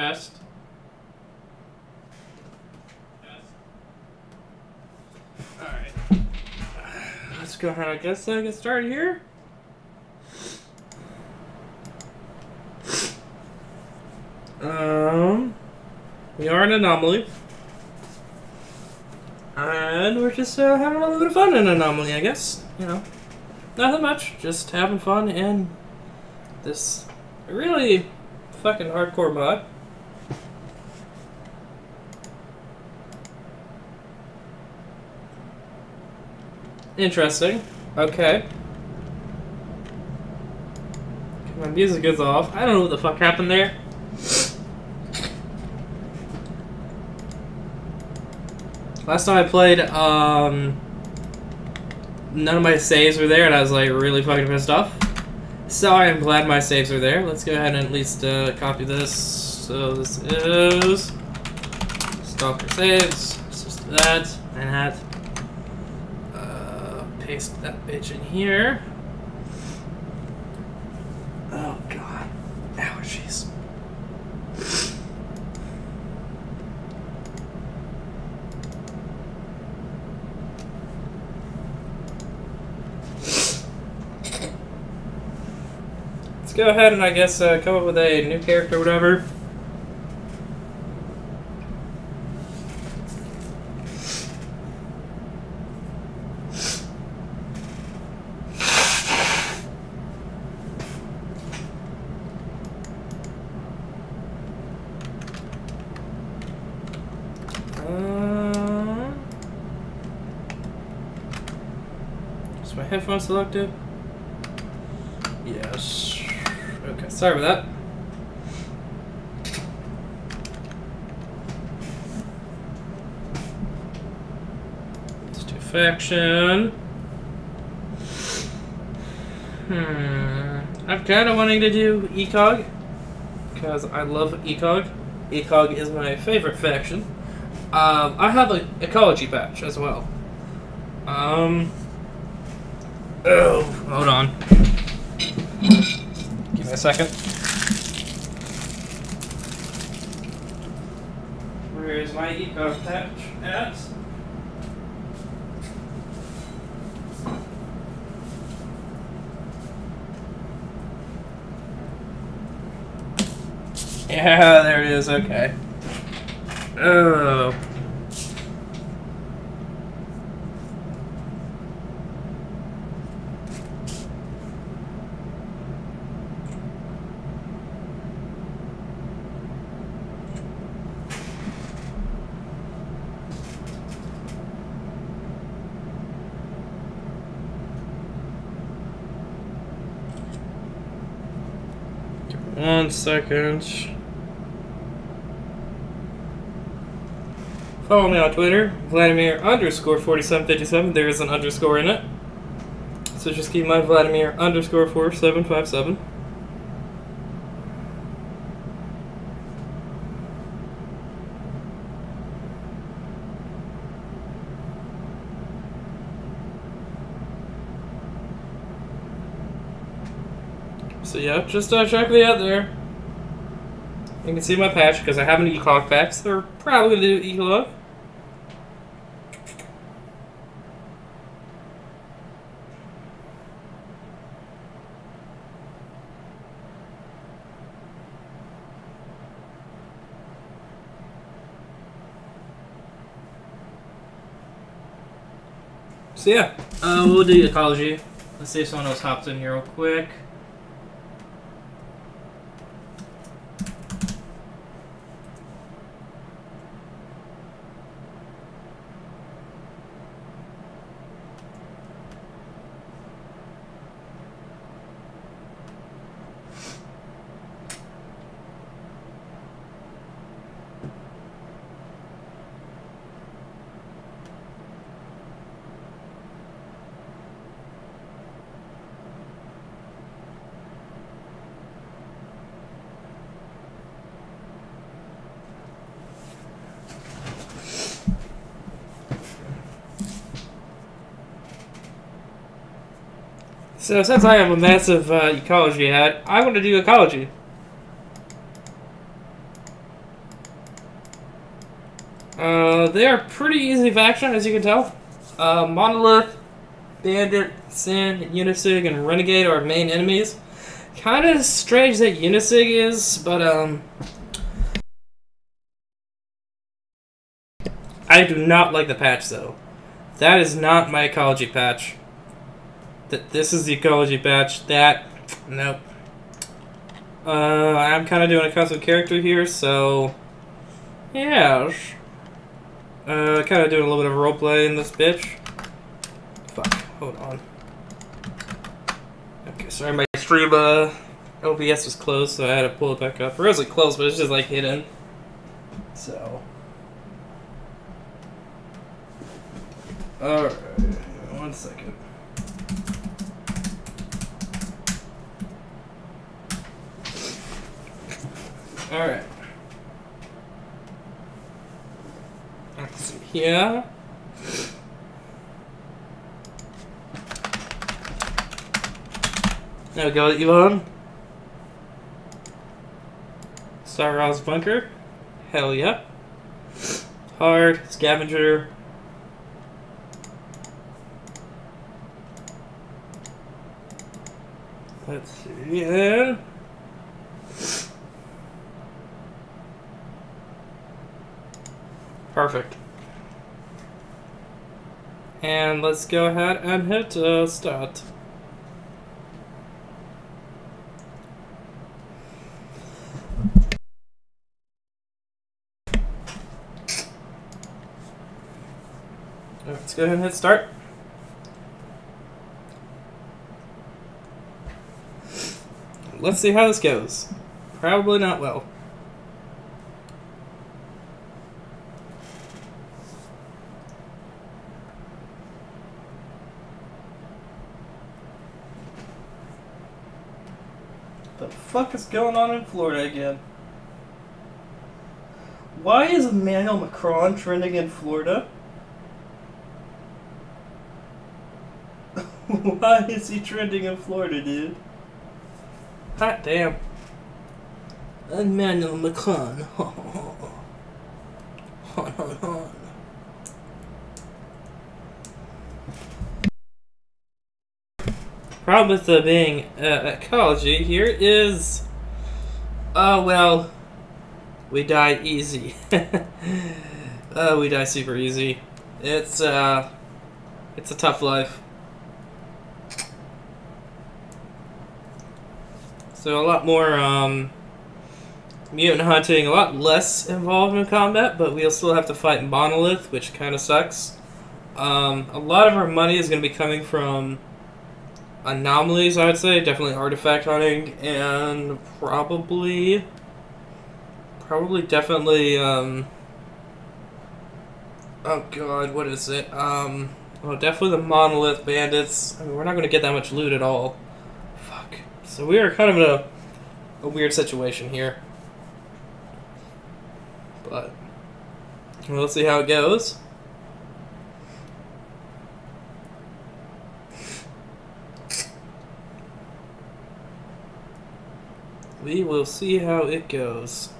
Test. Alright. Let's go ahead, I guess, uh, get started here. Um, we are an anomaly. And we're just uh, having a little bit of fun in anomaly, I guess. You know, nothing much, just having fun in this really fucking hardcore mod. Interesting. Okay. My music is off. I don't know what the fuck happened there. Last time I played, um, none of my saves were there, and I was like really fucking pissed off. So I am glad my saves are there. Let's go ahead and at least uh, copy this. So this is stalker saves. Let's just that and that. Paste that bitch in here. Oh god, allergies. Let's go ahead and I guess uh, come up with a new character, or whatever. Uh, my selected? Yes. Okay, sorry about that. Let's do faction. Hmm. I'm kind of wanting to do ECOG because I love ECOG. ECOG is my favorite faction. Um, I have an ecology patch as well. Um. Oh, hold on. Give me a second. Where is my ECOG patch at? Yeah, there it is. Okay. Oh. One second. Follow me on Twitter, Vladimir underscore 4757. There is an underscore in it. So just keep my Vladimir underscore 4757. So yeah, just uh, check me out there. You can see my patch because I have an ECOG patch. So they're probably do ECOG. So yeah, uh, we'll do ecology. Let's see if someone else hops in here real quick. So since I have a massive uh, ecology hat, I want to do ecology. Uh, they are pretty easy faction, as you can tell. Uh, Monolith, Bandit, Sin, Unisig, and Renegade are main enemies. Kind of strange that Unisig is, but um, I do not like the patch though. That is not my ecology patch. That this is the ecology patch. That nope. Uh, I'm kind of doing a custom character here, so Yeah. Uh, kind of doing a little bit of roleplay in this bitch. Fuck, hold on. Okay, sorry, my stream, uh, OBS was closed, so I had to pull it back up. It wasn't closed, but it's just, like, hidden. So. Alright, one second. Alright. Here. There we go, Elon. Star Ross Bunker. Hell yeah. Hard, Scavenger. Let's see then. Perfect. And let's go ahead and hit uh, start. Let's go ahead and hit start. Let's see how this goes. Probably not well. Fuck is going on in Florida again? Why is Emmanuel Macron trending in Florida? Why is he trending in Florida, dude? Hot damn. Emmanuel Macron. Problem with uh, being uh, ecology here is, oh well, we die easy. uh, we die super easy. It's uh, it's a tough life. So a lot more um, mutant hunting, a lot less involved in combat, but we'll still have to fight Monolith, which kind of sucks. Um, a lot of our money is going to be coming from anomalies, I would say. Definitely artifact hunting, and probably, probably definitely, um, oh god, what is it? Um, well, definitely the Monolith Bandits. I mean, we're not going to get that much loot at all. Fuck. So we are kind of in a, a weird situation here. But, well, let's see how it goes. We will see how it goes.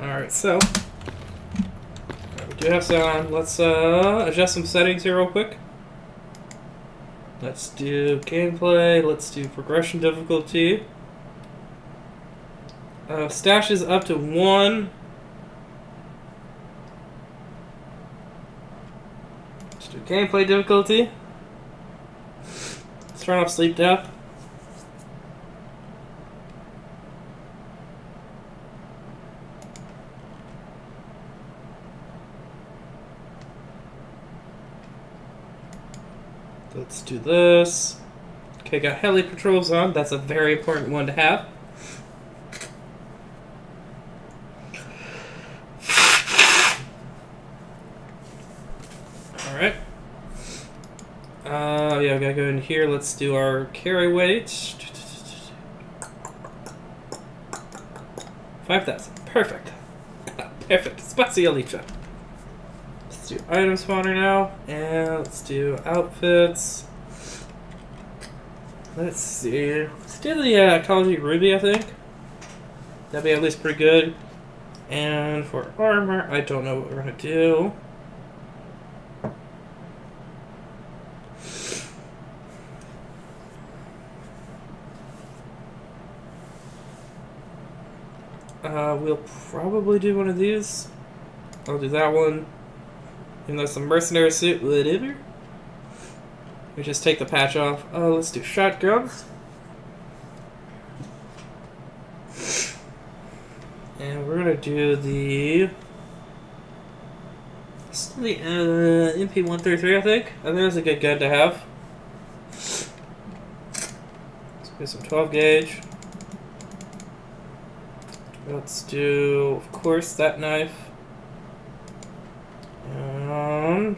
Alright, so we do have some let's uh adjust some settings here real quick. Let's do gameplay, let's do progression difficulty. Uh, stash is up to one. Let's do gameplay difficulty. Let's turn off sleep death. Let's do this. Okay, got heli patrols on. That's a very important one to have. Alright. Uh, yeah, we gotta go in here. Let's do our carry weight. 5,000. Perfect. Perfect. Spazio Licha. Let's do item spawner now. And let's do outfits. Let's see. Let's do the uh, of Ruby, I think. That'd be at least pretty good. And for armor, I don't know what we're to do. Uh, we'll probably do one of these. I'll do that one. Even though it's a mercenary suit, whatever. We just take the patch off. Oh, let's do shotguns. And we're gonna do the the uh, MP133, I think. I think that's a good gun to have. Let's get some 12 gauge. Let's do, of course, that knife. Um,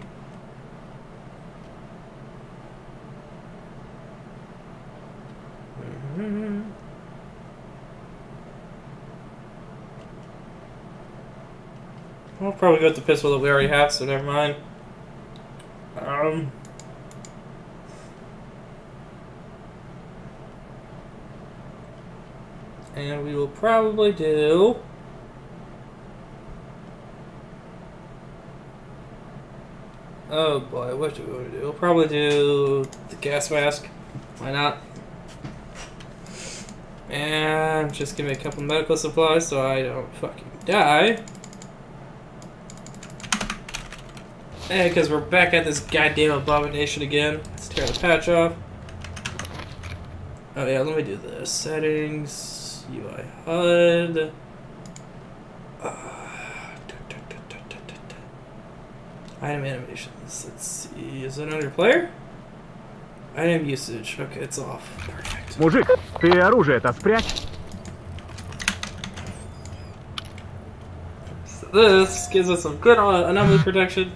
mhm. I'll probably go with the pistol that we already have, so never mind. Um, and we will probably do. Oh boy, what do we want to do? We'll probably do the gas mask. Why not? And just give me a couple medical supplies so I don't fucking die. And because we're back at this goddamn abomination again. Let's tear the patch off. Oh yeah, let me do this. Settings, UI HUD. Uh, Item animations. Let's see. Is it under player? Item usage. Okay, it's off. Perfect. Мужик, ты оружие-то спрячь. So this gives us some good uh, anomaly protection.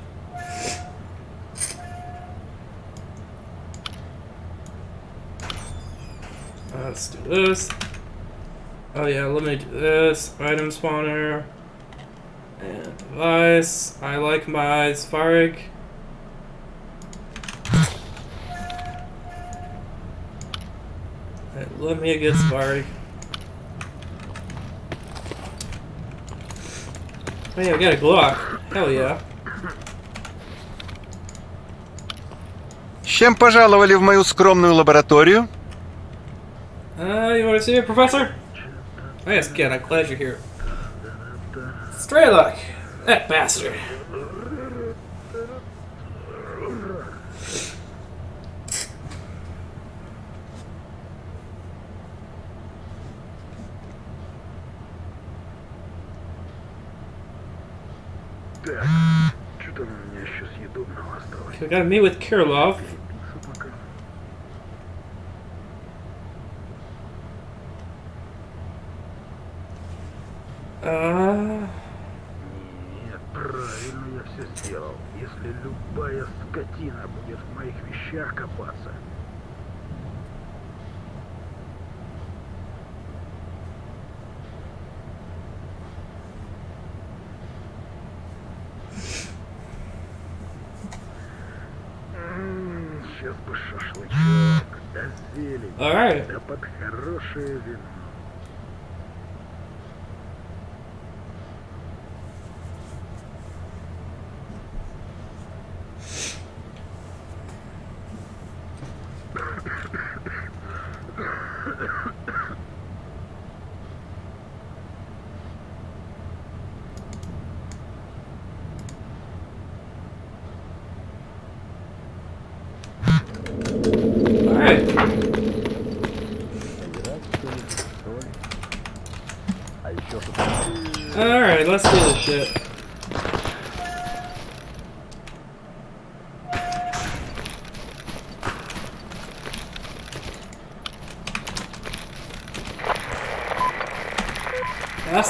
Uh, Let's do this. Oh yeah, let me do this. Item spawner. And device. I like my Svarig. Alright, let me get Svarig. Oh yeah, we got a Glock. Hell yeah. С чем пожаловали в мою скромную лабораторию? Uh, you want to see it, Professor? Yes, Ken, I'm glad you're here. Strelok, that bastard. I gotta meet with Kirilov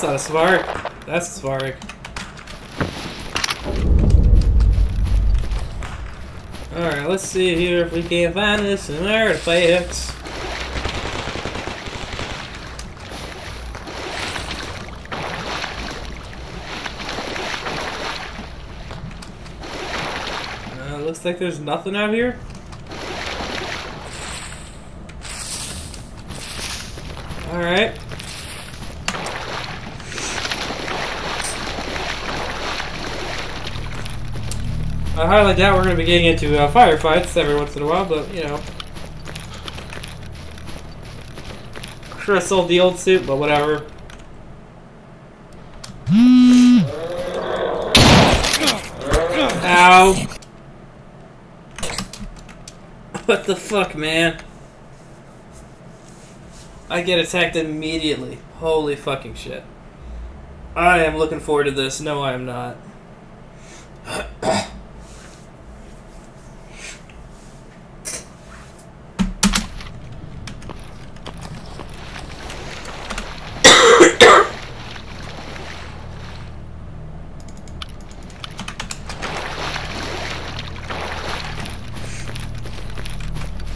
That's not a spark. That's a spark. Alright, let's see here if we can find this in our artifacts. Uh, looks like there's nothing out here. I highly doubt we're going to be getting into uh, firefights every once in a while, but, you know. Sure I sold the old suit, but whatever. Ow. What the fuck, man? I get attacked immediately. Holy fucking shit. I am looking forward to this. No, I am not.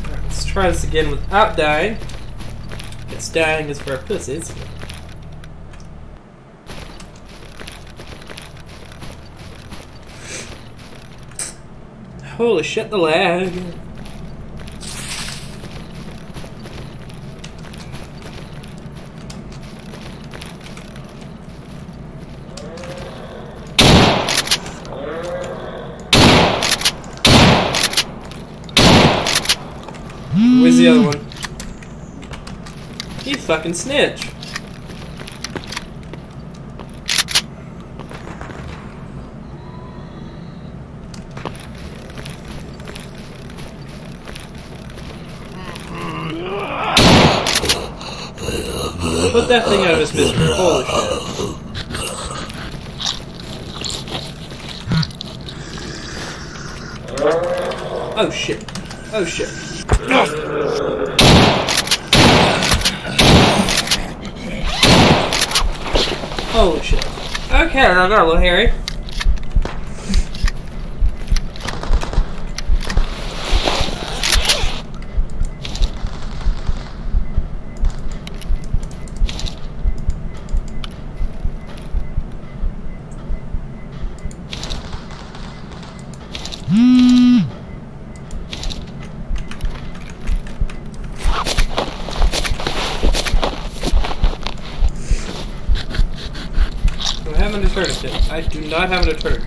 Alright, Let's try this again without dying. Guess dying is for pussies. Holy shit, the lag. Where's the other one? You fucking snitch. Put that thing out of his misery. Holy shit. Oh shit. Oh shit. Holy shit. Okay, I got a little hairy. Not having a alternative.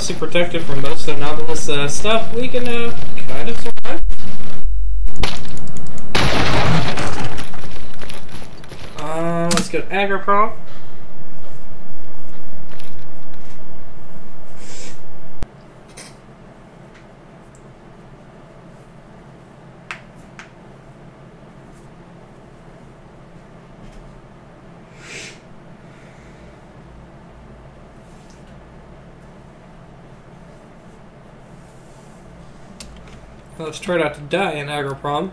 Mostly protected from most anomalous uh, stuff, we can uh, kind of survive. Uh, let's go to Agroprom. Try not to die in Agroprom.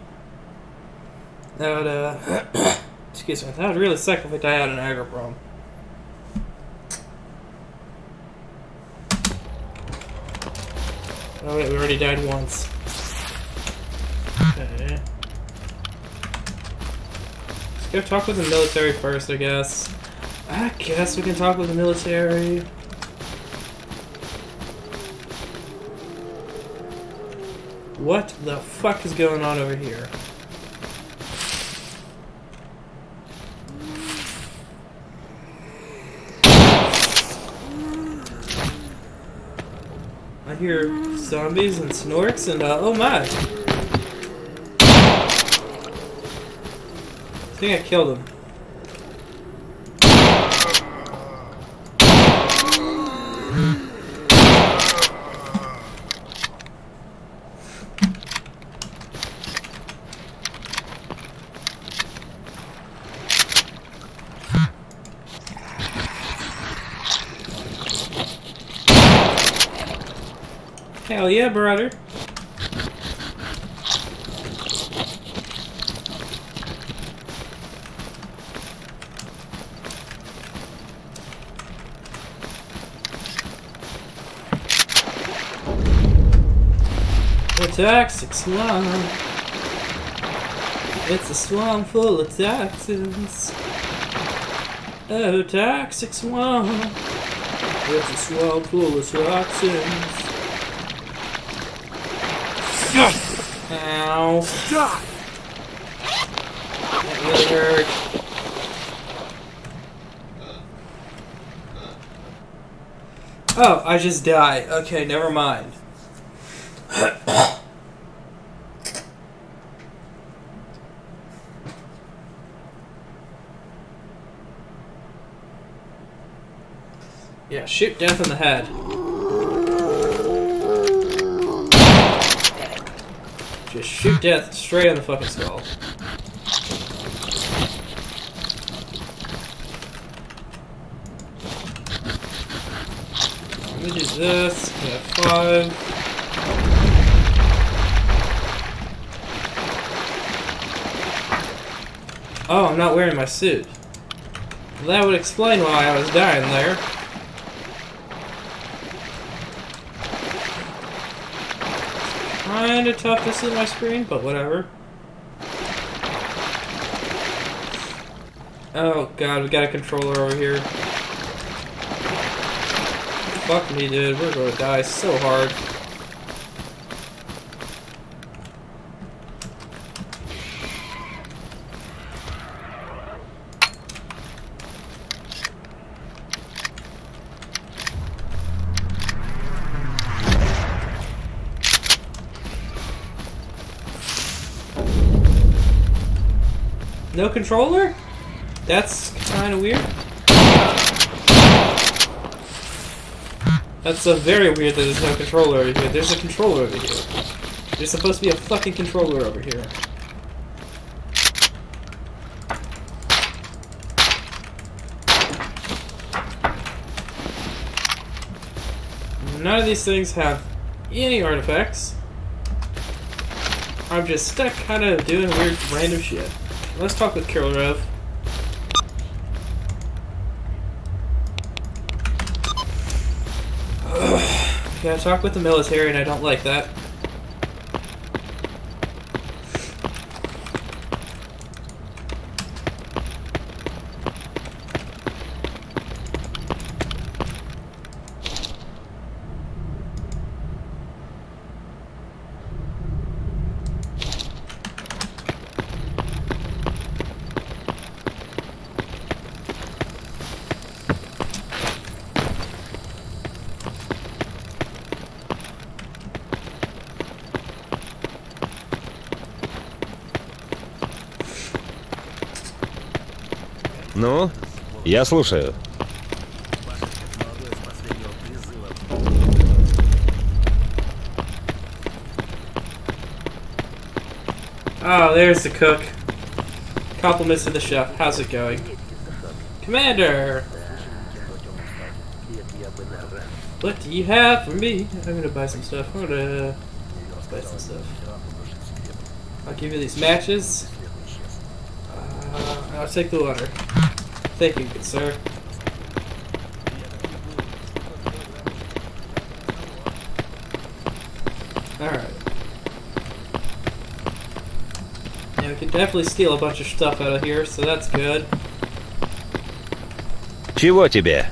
That would, uh, excuse me, that would really suck if we die out in Agroprom. Oh wait, we already died once. Okay. Let's go talk with the military first, I guess. I guess we can talk with the military. What the fuck is going on over here? I hear zombies and snorks and uh, oh my! I think I killed him. Hell yeah, brother. Toxic slum. It's a slum full of toxins. Oh, toxic swamp. It's a swamp full of toxins. Ow. Stop! That really hurt. Oh, I just died. Okay, never mind. yeah, shoot death in the head. Just shoot death straight on the fucking skull. Let me do this. Yeah, five. Oh, I'm not wearing my suit. That would explain why I was dying there. Kinda tough to see my screen, but whatever. Oh god, we got a controller over here. Fuck me, dude. We're gonna die so hard. No controller? That's kind of weird. That's uh, very weird that there's no controller over here. There's a controller over here. There's supposed to be a fucking controller over here. None of these things have any artifacts. I'm just stuck kind of doing weird random shit. Let's talk with Carol Rev. Gotta talk with the military, and I don't like that. Ну, я слушаю. Oh, there's the cook. Compliments to the chef. How's it going? Commander! What do you have for me? I'm gonna buy some stuff. I'm gonna buy some stuff. I'll give you these matches. Uh, I'll take the water. Thank you, good sir. Alright. Yeah, we could definitely steal a bunch of stuff out of here, so that's good. Чего тебе?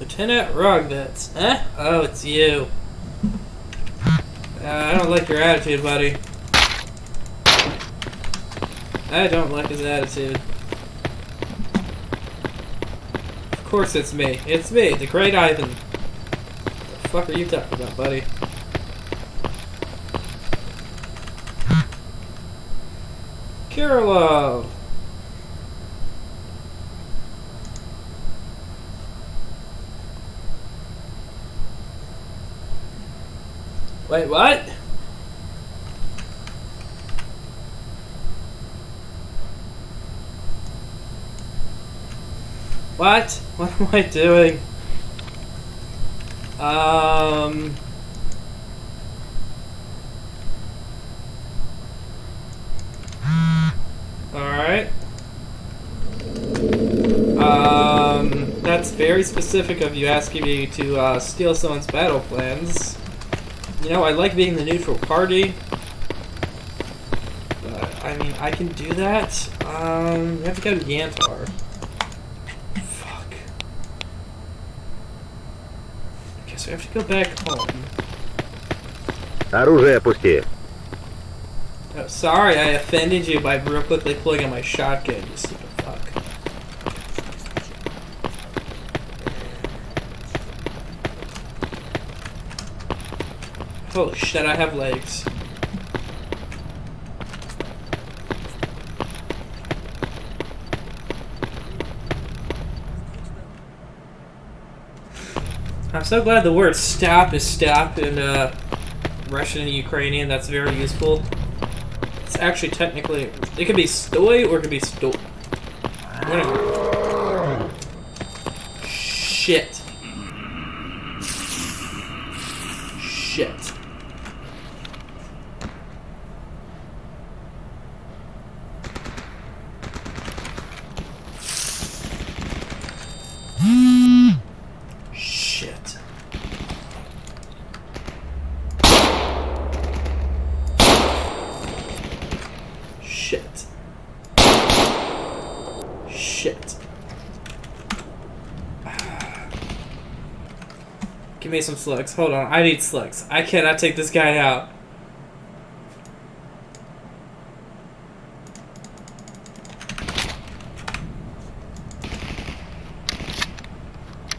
Lieutenant Rogbits. Huh? Oh, it's you. Uh, I don't like your attitude, buddy. I don't like his attitude. Course it's me. It's me, the Great Ivan. What The fuck are you talking about, buddy? Kirillov! Wait, what? What? What am I doing? Um. Alright. Um, that's very specific of you asking me to uh, steal someone's battle plans. You know, I like being the neutral party. But, I mean, I can do that. Um, we have to go to Yantar. Fuck. Okay, so we have to go back home. Оружие опусти. Oh, sorry, I offended you by real quickly pulling out my shotgun, you stupid fuck. Holy shit, I have legs. I'm so glad the word stop is stop in uh, Russian and Ukrainian. That's very useful. It's actually technically it could be stoy or it could be sto. Shit. Shit. Shit. Shit. Give me some slugs. Hold on. I need slugs. I cannot take this guy out.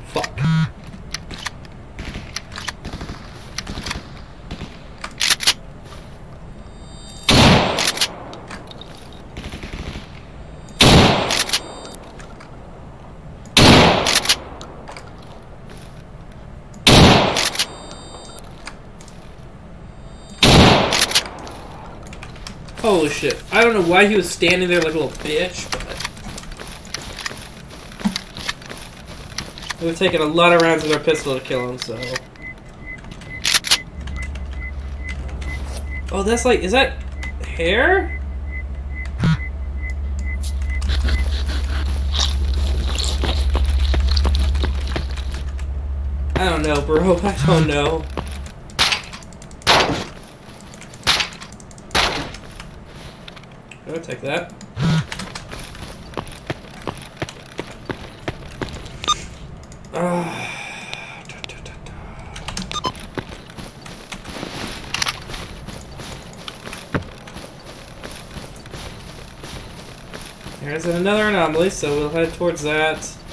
Fuck. Holy shit. I don't know why he was standing there like a little bitch, but... Would have taken a lot of rounds with our pistol to kill him, so... Oh, that's like... Is that... hair? I don't know, bro. I don't know. I'll take that. Ah. There's another anomaly, so we'll head towards that.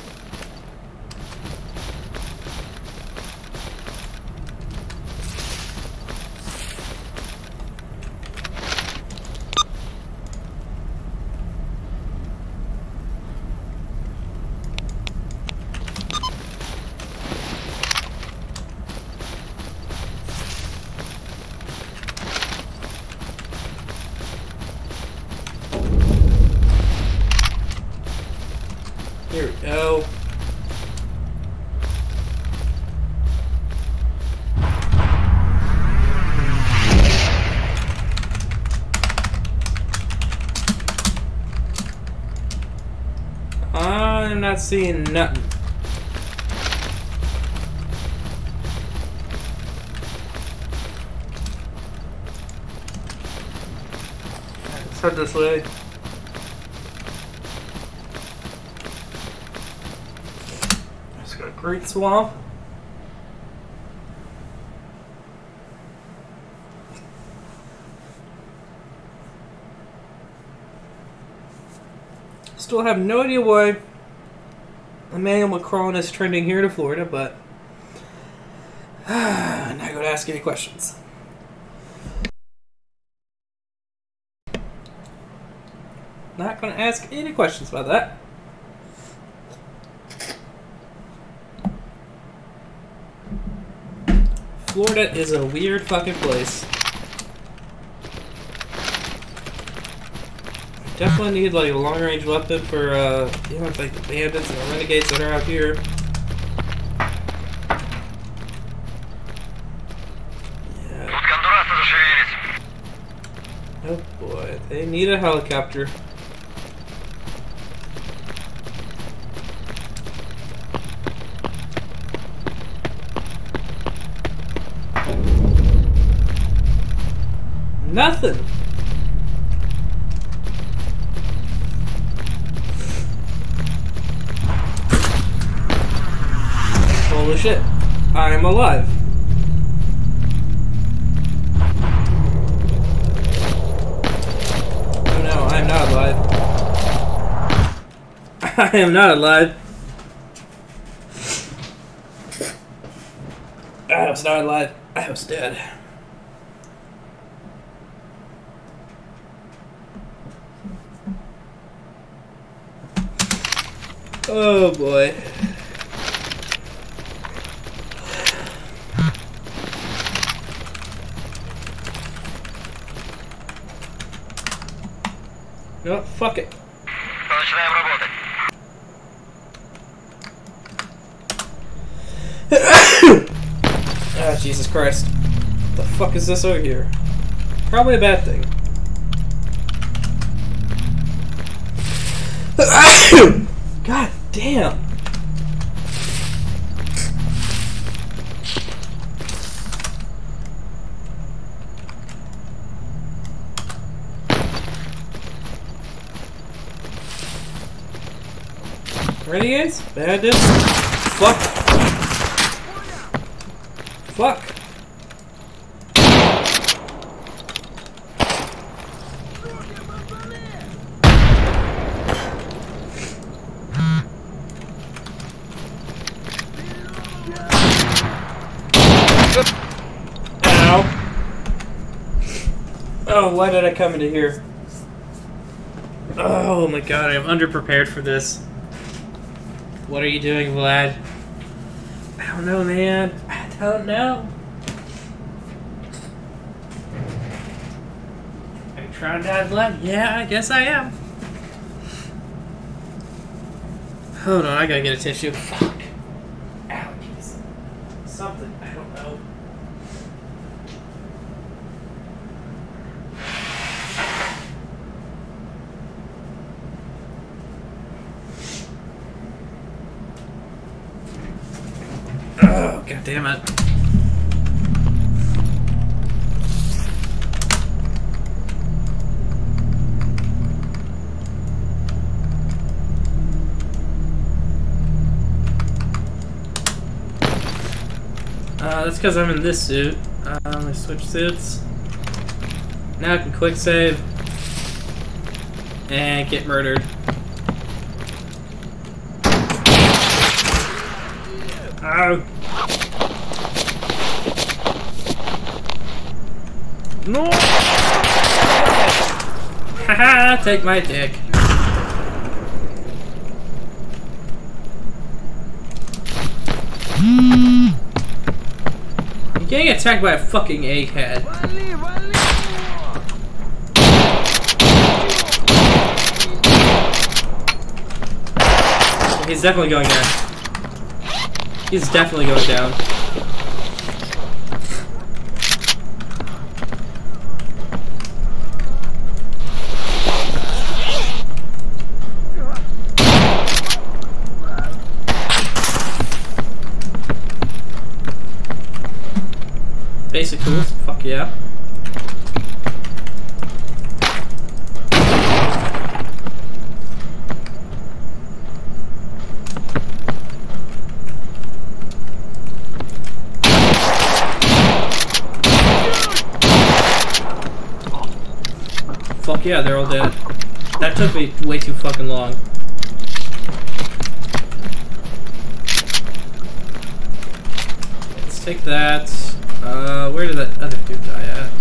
not seeing nothing. Let's head this way. It's got a great swamp. Still have no idea why Emmanuel Macron is trending here to Florida, but I'm not going to ask any questions. Not going to ask any questions about that. Florida is a weird fucking place. Definitely need like a long range weapon for uh you know like the bandits and the renegades that are out here. Oh boy, they need a helicopter. Nothing. I'm alive. Oh no, I'm not alive. I am not alive. I was not alive. I was dead. Oh boy. No, fuck it. Начинаем работать. Ah, Jesus Christ. What the fuck is this over here? Probably a bad thing. Bandits? Fuck. Fuck. Oh, why did I come into here? Oh my god, I'm underprepared for this. What are you doing, Vlad? I don't know, man. I don't know. Are you trying to die, Vlad? Yeah, I guess I am. Hold on, I gotta get a tissue. Fuck. Allergies. Something. I don't know. Oh, god damn it. Uh, that's because I'm in this suit. Um, Let me switch suits. Now I can quick save and get murdered. Oh. Ну, Haha, take my dick. getting attacked by a fucking egghead. He's definitely going down. He's definitely going down. Way too fucking long. Let's take that. Uh, where did that other dude die at?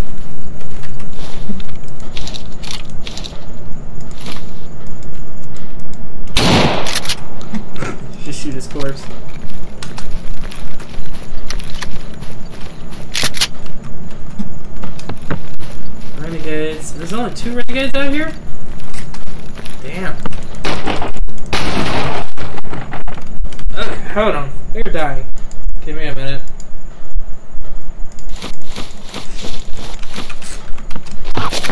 Just shoot his corpse. Renegades. There's only two renegades out here? Damn. Okay, hold on. You're dying. Give me a minute.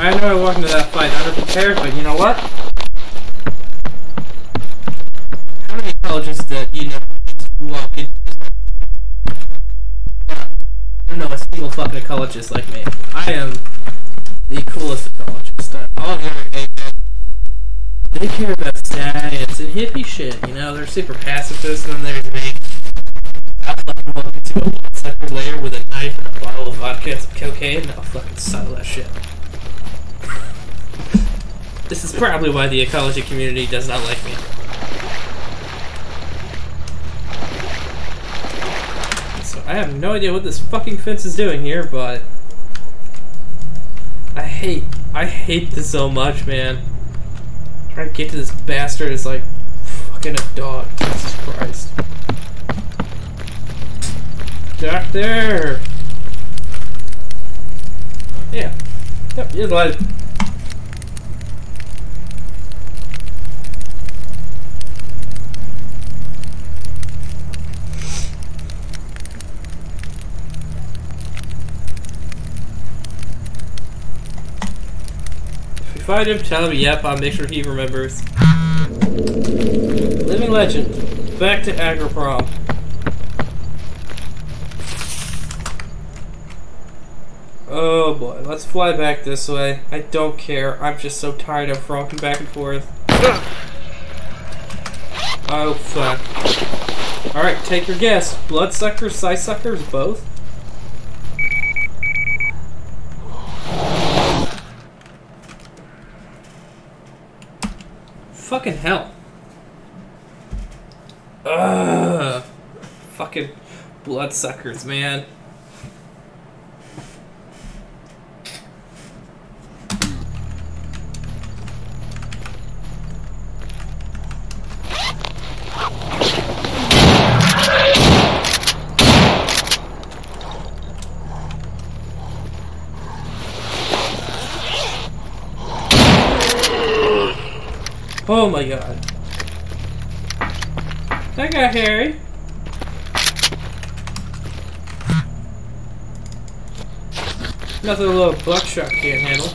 I know I walked into that fight underprepared, but you know what? How many colleges that you know just walk into this I don't know a single ecologist like me. I am the coolest ecologist. All they care about science and hippie shit, you know, they're super pacifist, and then there's me. I'll fucking walk into a bloodsucker layer with a knife and a bottle of vodka and some cocaine, and I'll fucking settle that shit. This is probably why the ecology community does not like me. I have no idea what this fucking fence is doing here, but I hate I hate this so much, man. Trying to get to this bastard is like fucking a dog. Jesus Christ. Doctor! Yeah. Yep, you're alive. If find him, tell him, yep, I'll make sure he remembers. Living legend. Back to Agroprom. Oh boy, let's fly back this way. I don't care. I'm just so tired of rocking back and forth. Oh fuck. Alright, take your guess. Bloodsuckers, suckers, both? Fucking hell. Ugh. Fucking bloodsuckers, man. Oh my god. That got hairy. Nothing a little buckshot can't handle.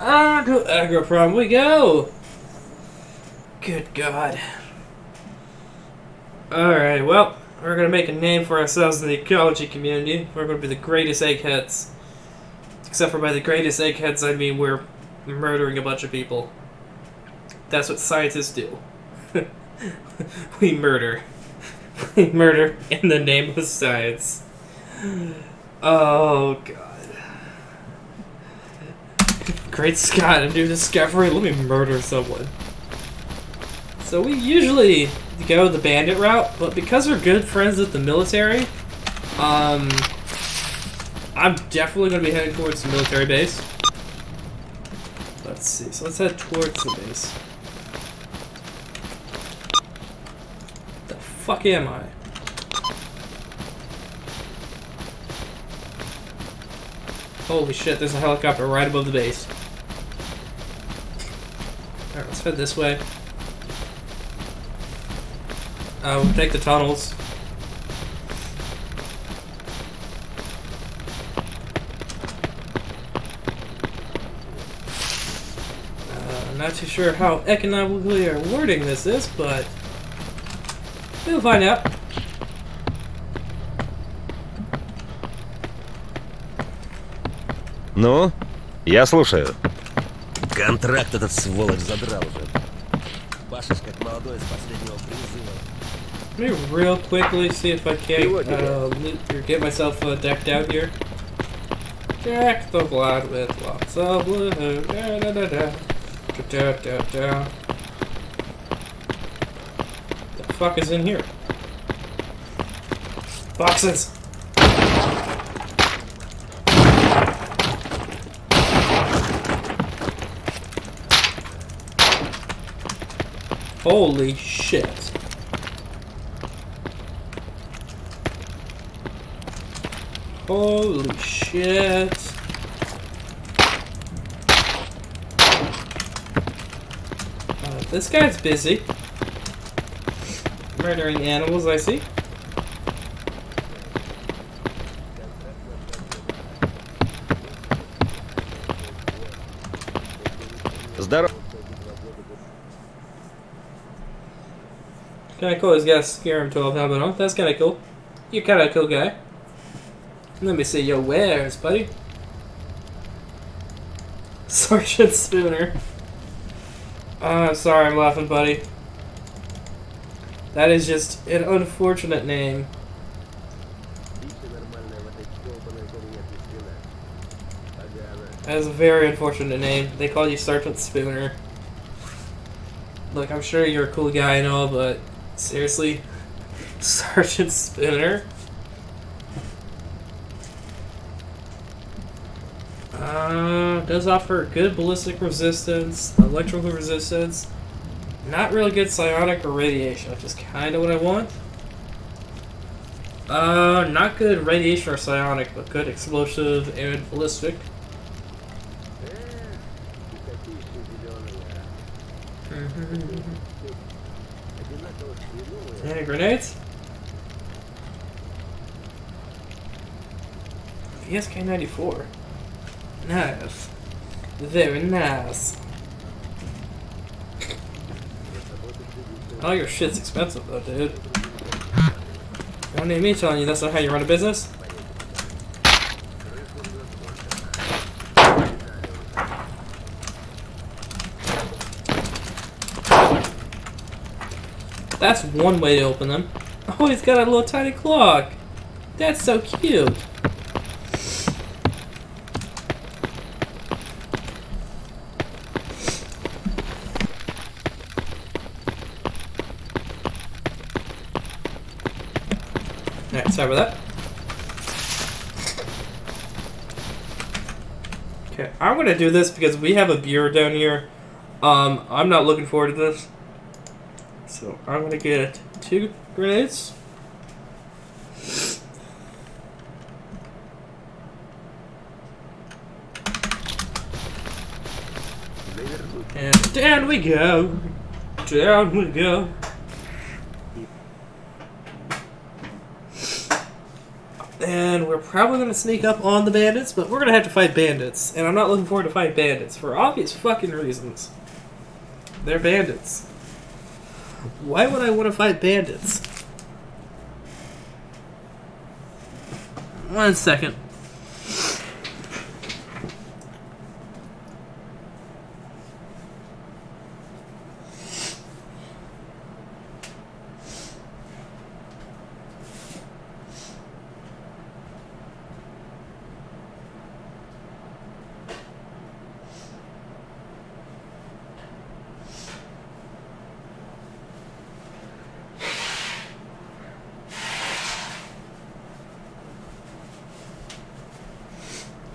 Ah, On to Agroprom we go! Good God. Alright, well, we're gonna make a name for ourselves in the ecology community. We're gonna be the greatest eggheads. Except for by the greatest eggheads, I mean we're murdering a bunch of people. That's what scientists do. we murder. We murder in the name of science. Oh, God. Great Scott, a new discovery. Let me murder someone. So we usually go the bandit route, but because we're good friends with the military, um, I'm definitely going to be heading towards the military base. Let's see, so let's head towards the base. The fuck am I? Holy shit, there's a helicopter right above the base. Alright, let's head this way. Uh, we'll take the tunnels. Uh, I'm not too sure how economically or wording this is, but we'll find out. Ну, я слушаю. Контракт этот сволочь задрал уже. Пашешь как молодой с последнего призыва. let me real quickly see if I can uh, loot or get myself uh, decked out here. Deck the blood with lots of blue. Da, da, da, da. Da, da, da, da. The fuck is in here? Boxes! Holy shit. Holy shit. Uh, this guy's busy. Murdering animals, I see. Здорово. Kinda cool, he's got a Scarum 12 helmet on. That's kinda cool. You're kinda a cool guy. Let me see your wares, buddy. Sergeant Spooner. Uh, I'm sorry, I'm laughing, buddy. That is just an unfortunate name. That is a very unfortunate name. They call you Sergeant Spooner. Look, I'm sure you're a cool guy and all, but seriously? Sergeant Spooner? Uh, does offer good ballistic resistance, electrical resistance, not really good psionic or radiation, which is kind of what I want. Uh, not good radiation or psionic, but good explosive and ballistic. Any grenades? VSK 94. Nice. Very nice. All your shit's expensive though, dude. Don't need me telling you that's not how you run a business. That's one way to open them. Oh, he's got a little tiny clock. That's so cute. That. Okay, I'm gonna do this because we have a burer down here. Um, I'm not looking forward to this. So I'm gonna get two grenades. And down we go. Down we go. And we're probably gonna sneak up on the bandits, but we're gonna have to fight bandits. And I'm not looking forward to fight bandits for obvious fucking reasons. They're bandits. Why would I want to fight bandits? One second.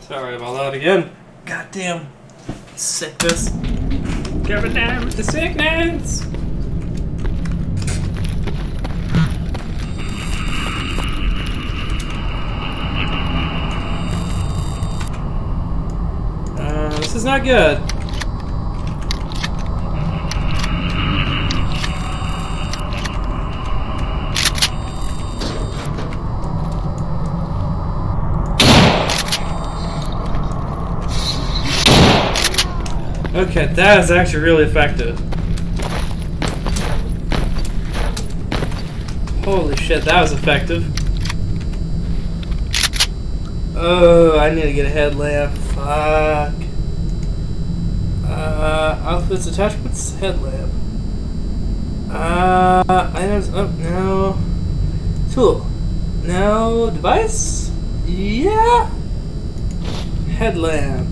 Sorry about that again. Goddamn sickness. Coming down with the sickness. Uh, this is not good. Okay, that is actually really effective. Holy shit, that was effective. Oh, I need to get a headlamp. Fuck. Uh, outfits, attachments, headlamp. Uh, items, oh, no. Tool. No. Device? Yeah. Headlamp.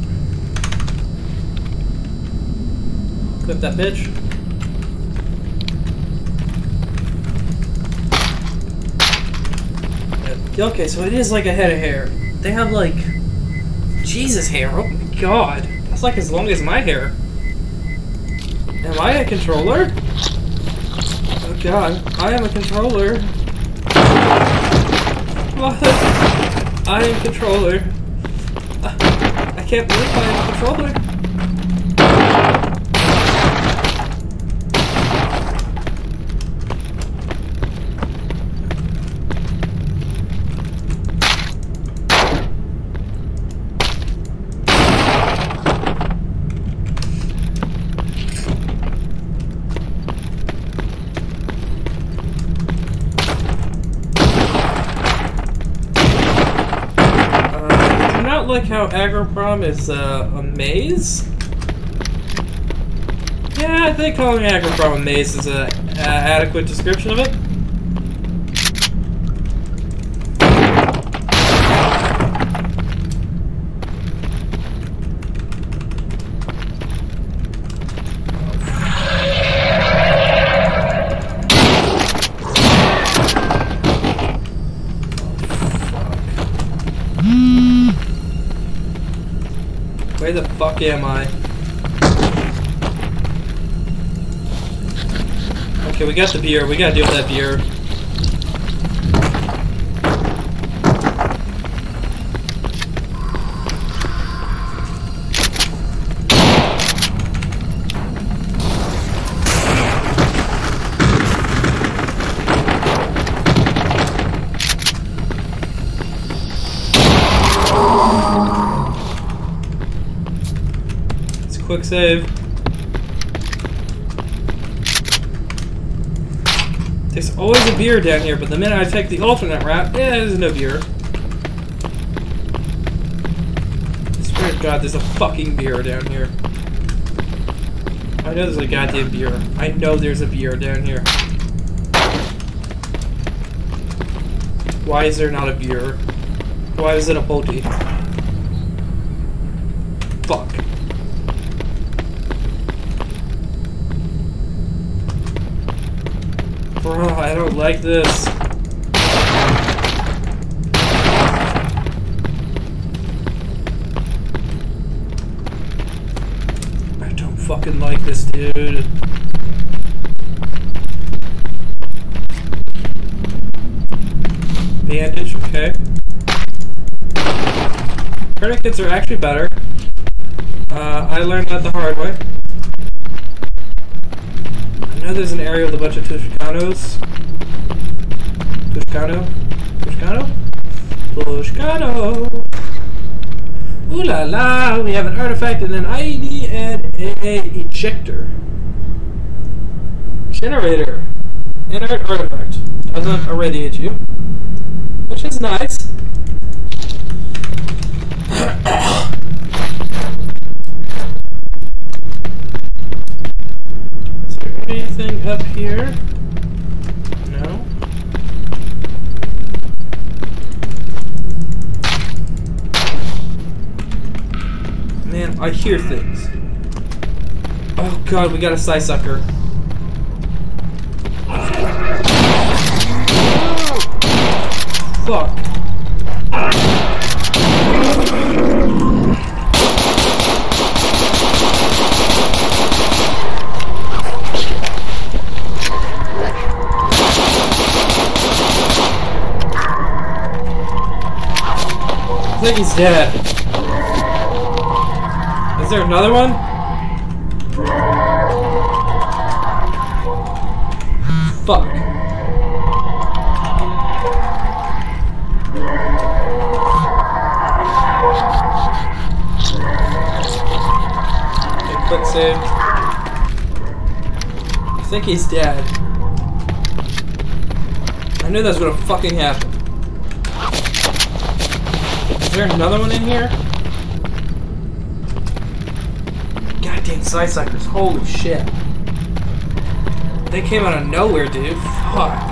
Clip that bitch. Okay, so it is like a head of hair. They have like Jesus hair. Oh my god. That's like as long as my hair. Am I a controller? Oh god. I am a controller. What? I am controller. I can't believe I am a controller. Uh, do like Agroprom is uh, a maze. Yeah, I think calling Agroprom a maze is a, a adequate description of it. Fuck am I? Okay, we got the burer. We gotta deal with that burer. Save. There's always a burer down here, but the minute I take the alternate route, yeah, there's no burer. I swear to God, there's a fucking burer down here. I know there's a goddamn burer. I know there's a burer down here. Why is there not a beer? Why is it a potty? Fuck. Bro, I don't like this. I don't fucking like this, dude. Bandage, okay. Tourniquets are actually better. Uh, I learned that the hard way. I know there's an area with a bunch of Tushkanos. Tushkano? Tushkano? Tushkano! Ooh la la! We have an artifact and an ID and a ejector. Generator. Inert artifact. Doesn't irradiate you. Which is nice. Is there anything up here? I hear things. Oh god, we got a psysucker. Fuck. He's dead. There another one? Fuck. Okay, quick save. I think he's dead. I knew that was gonna fucking happen. Is there another one in here? God Goddamn psysuckers. Holy shit. They came out of nowhere, dude. Fuck.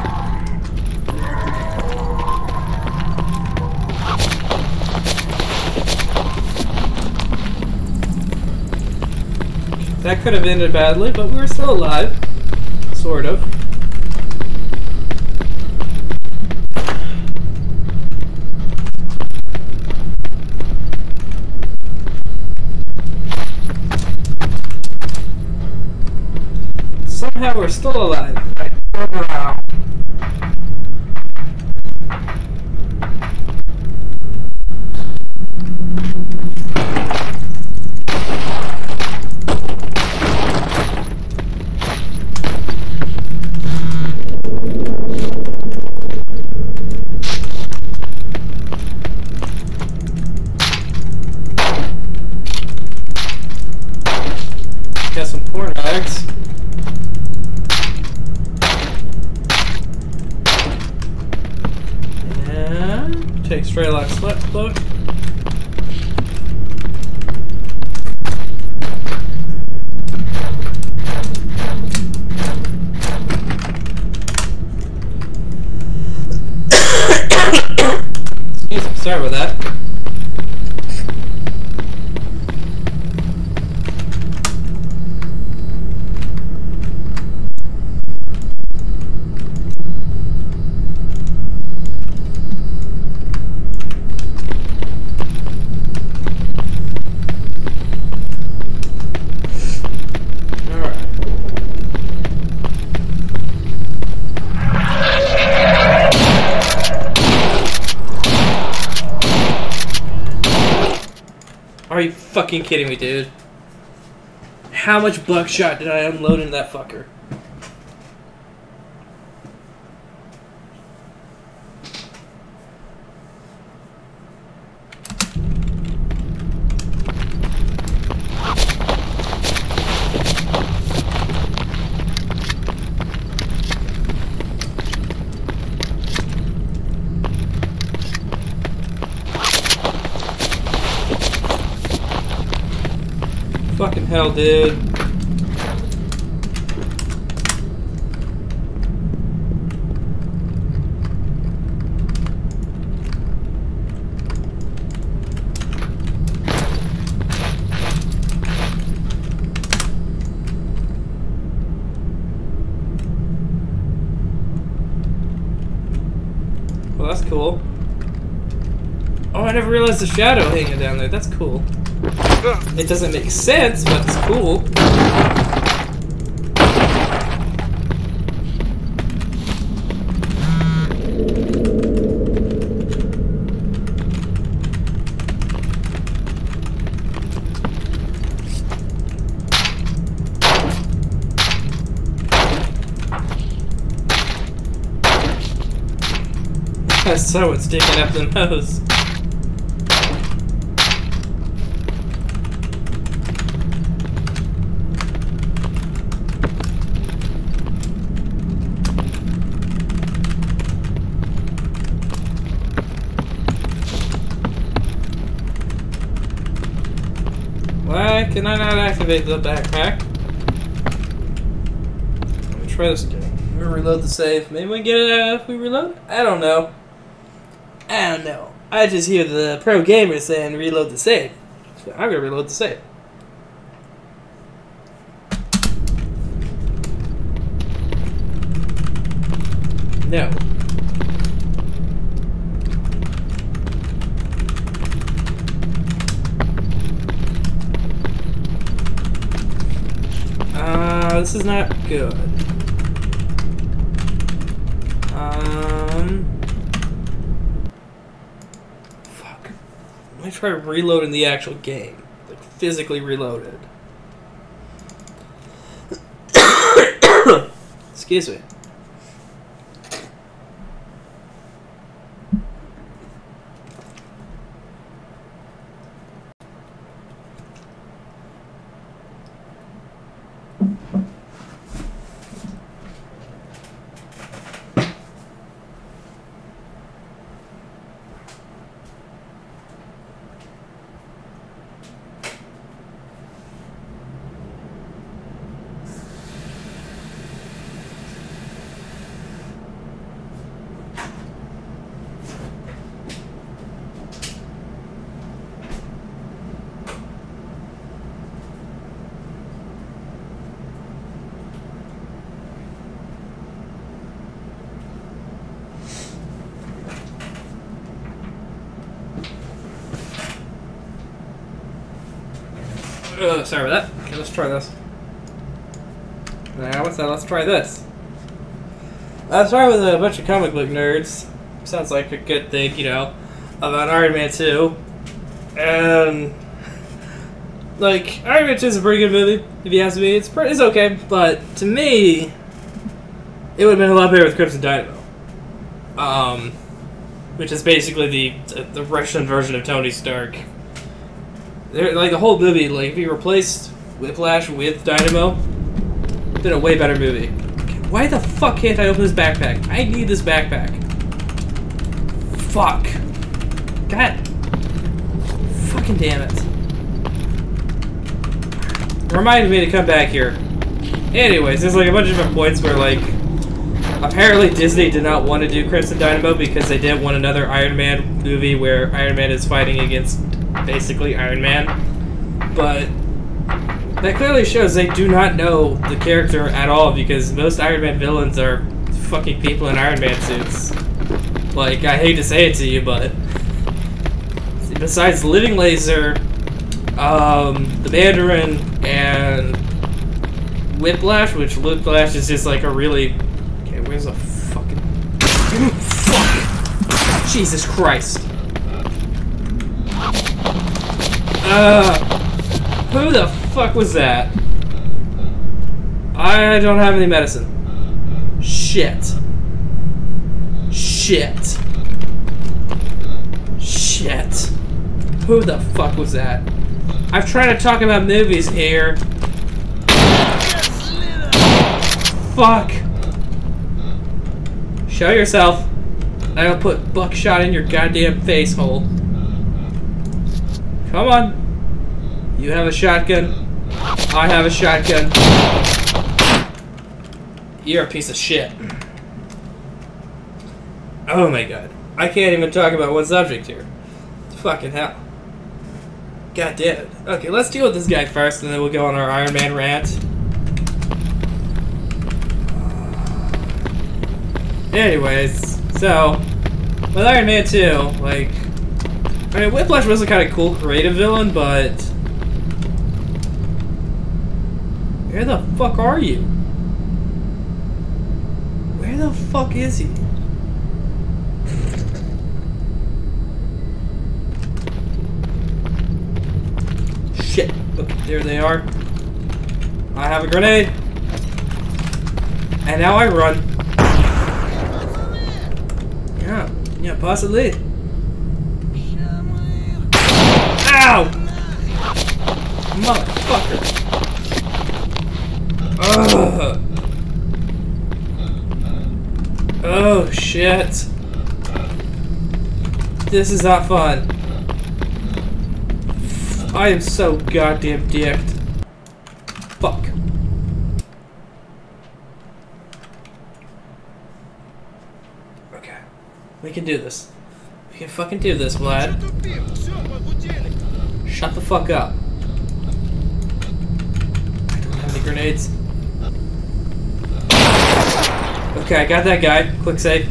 That could have ended badly, but we were still alive. Sort of. Somehow we're still alive don't know how. Got some porn rags. And take Strelok sweat cloak. Excuse me, sorry about that. Alright. Are you fucking kidding me, dude? How much buckshot did I unload in that fucker? Fucking hell, dude. Well, that's cool. Oh, I never realized the shadow hanging down there. That's cool. It doesn't make sense, but it's cool. so it's sticking up the nose. Why can I not activate the backpack? Let me try this again. We'll reload the save. Maybe we get it uh, if we reload? I don't know. I don't know. I just hear the pro gamer saying reload the save. So I'm gonna reload the save. No. Uh, this is not good. Um. Fuck. Let me try reloading the actual game. Like, physically reloaded. Excuse me. Uh, sorry about that. Okay, let's try this. Now, what's that? Let's try this. Let's try with a bunch of comic book nerds. Sounds like a good thing, you know, about Iron Man 2. And, like, Iron Man 2 is a pretty good movie, if you ask me. It's, pretty, it's okay, but to me, it would have been a lot better with Crimson Dynamo. Um, which is basically the, the Russian version of Tony Stark. They're, like the whole movie, like if you replaced Whiplash with Dynamo, it'd a way better movie. Why the fuck can't I open this backpack? I need this backpack. Fuck. God. Fucking damn it. Reminded me to come back here. Anyways, there's like a bunch of different points where like apparently Disney did not want to do Crimson Dynamo because they didn't want another Iron Man movie where Iron Man is fighting against basically Iron Man. But that clearly shows they do not know the character at all because most Iron Man villains are fucking people in Iron Man suits. Like, I hate to say it to you, but besides Living Laser, um, the Mandarin, and Whiplash, which Whiplash is just like a really. Okay, where's the fucking. Fuck! Jesus Christ! Uh, who the fuck was that? I don't have any medicine. Shit. Shit. Shit. Who the fuck was that? I've tried to talk about movies here. Fuck. Show yourself. I'll put buckshot in your goddamn face hole. Come on. You have a shotgun. I have a shotgun. You're a piece of shit. Oh my god. I can't even talk about one subject here. Fucking hell. God damn it. Okay, let's deal with this guy first and then we'll go on our Iron Man rant. Anyways, so with Iron Man 2, like I mean Whiplash was a kind of cool creative villain, but where the fuck are you? Where the fuck is he? Shit. Okay, there they are. I have a grenade. And now I run. Yeah, yeah, possibly. Ow! Motherfucker. Oh, shit. This is not fun. I am so goddamn dicked. Fuck. Okay. We can do this. We can fucking do this, Vlad. Shut the fuck up. I don't have any grenades. Okay, I got that guy. Quick save.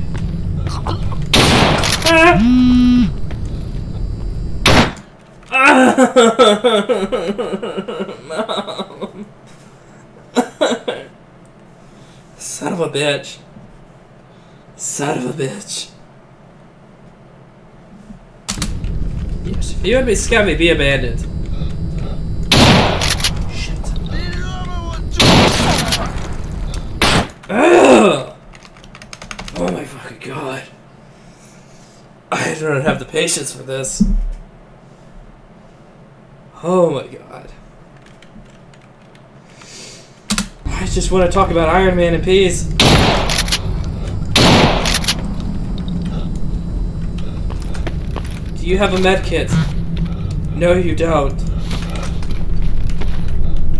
Ah! Son of a bitch. Son of a bitch. Yes, if you would be scummy, be abandoned. Shit. Ugh! Oh my fucking god. I don't have the patience for this. Oh my god. I just want to talk about Iron Man in peace. Do you have a med kit? No, you don't.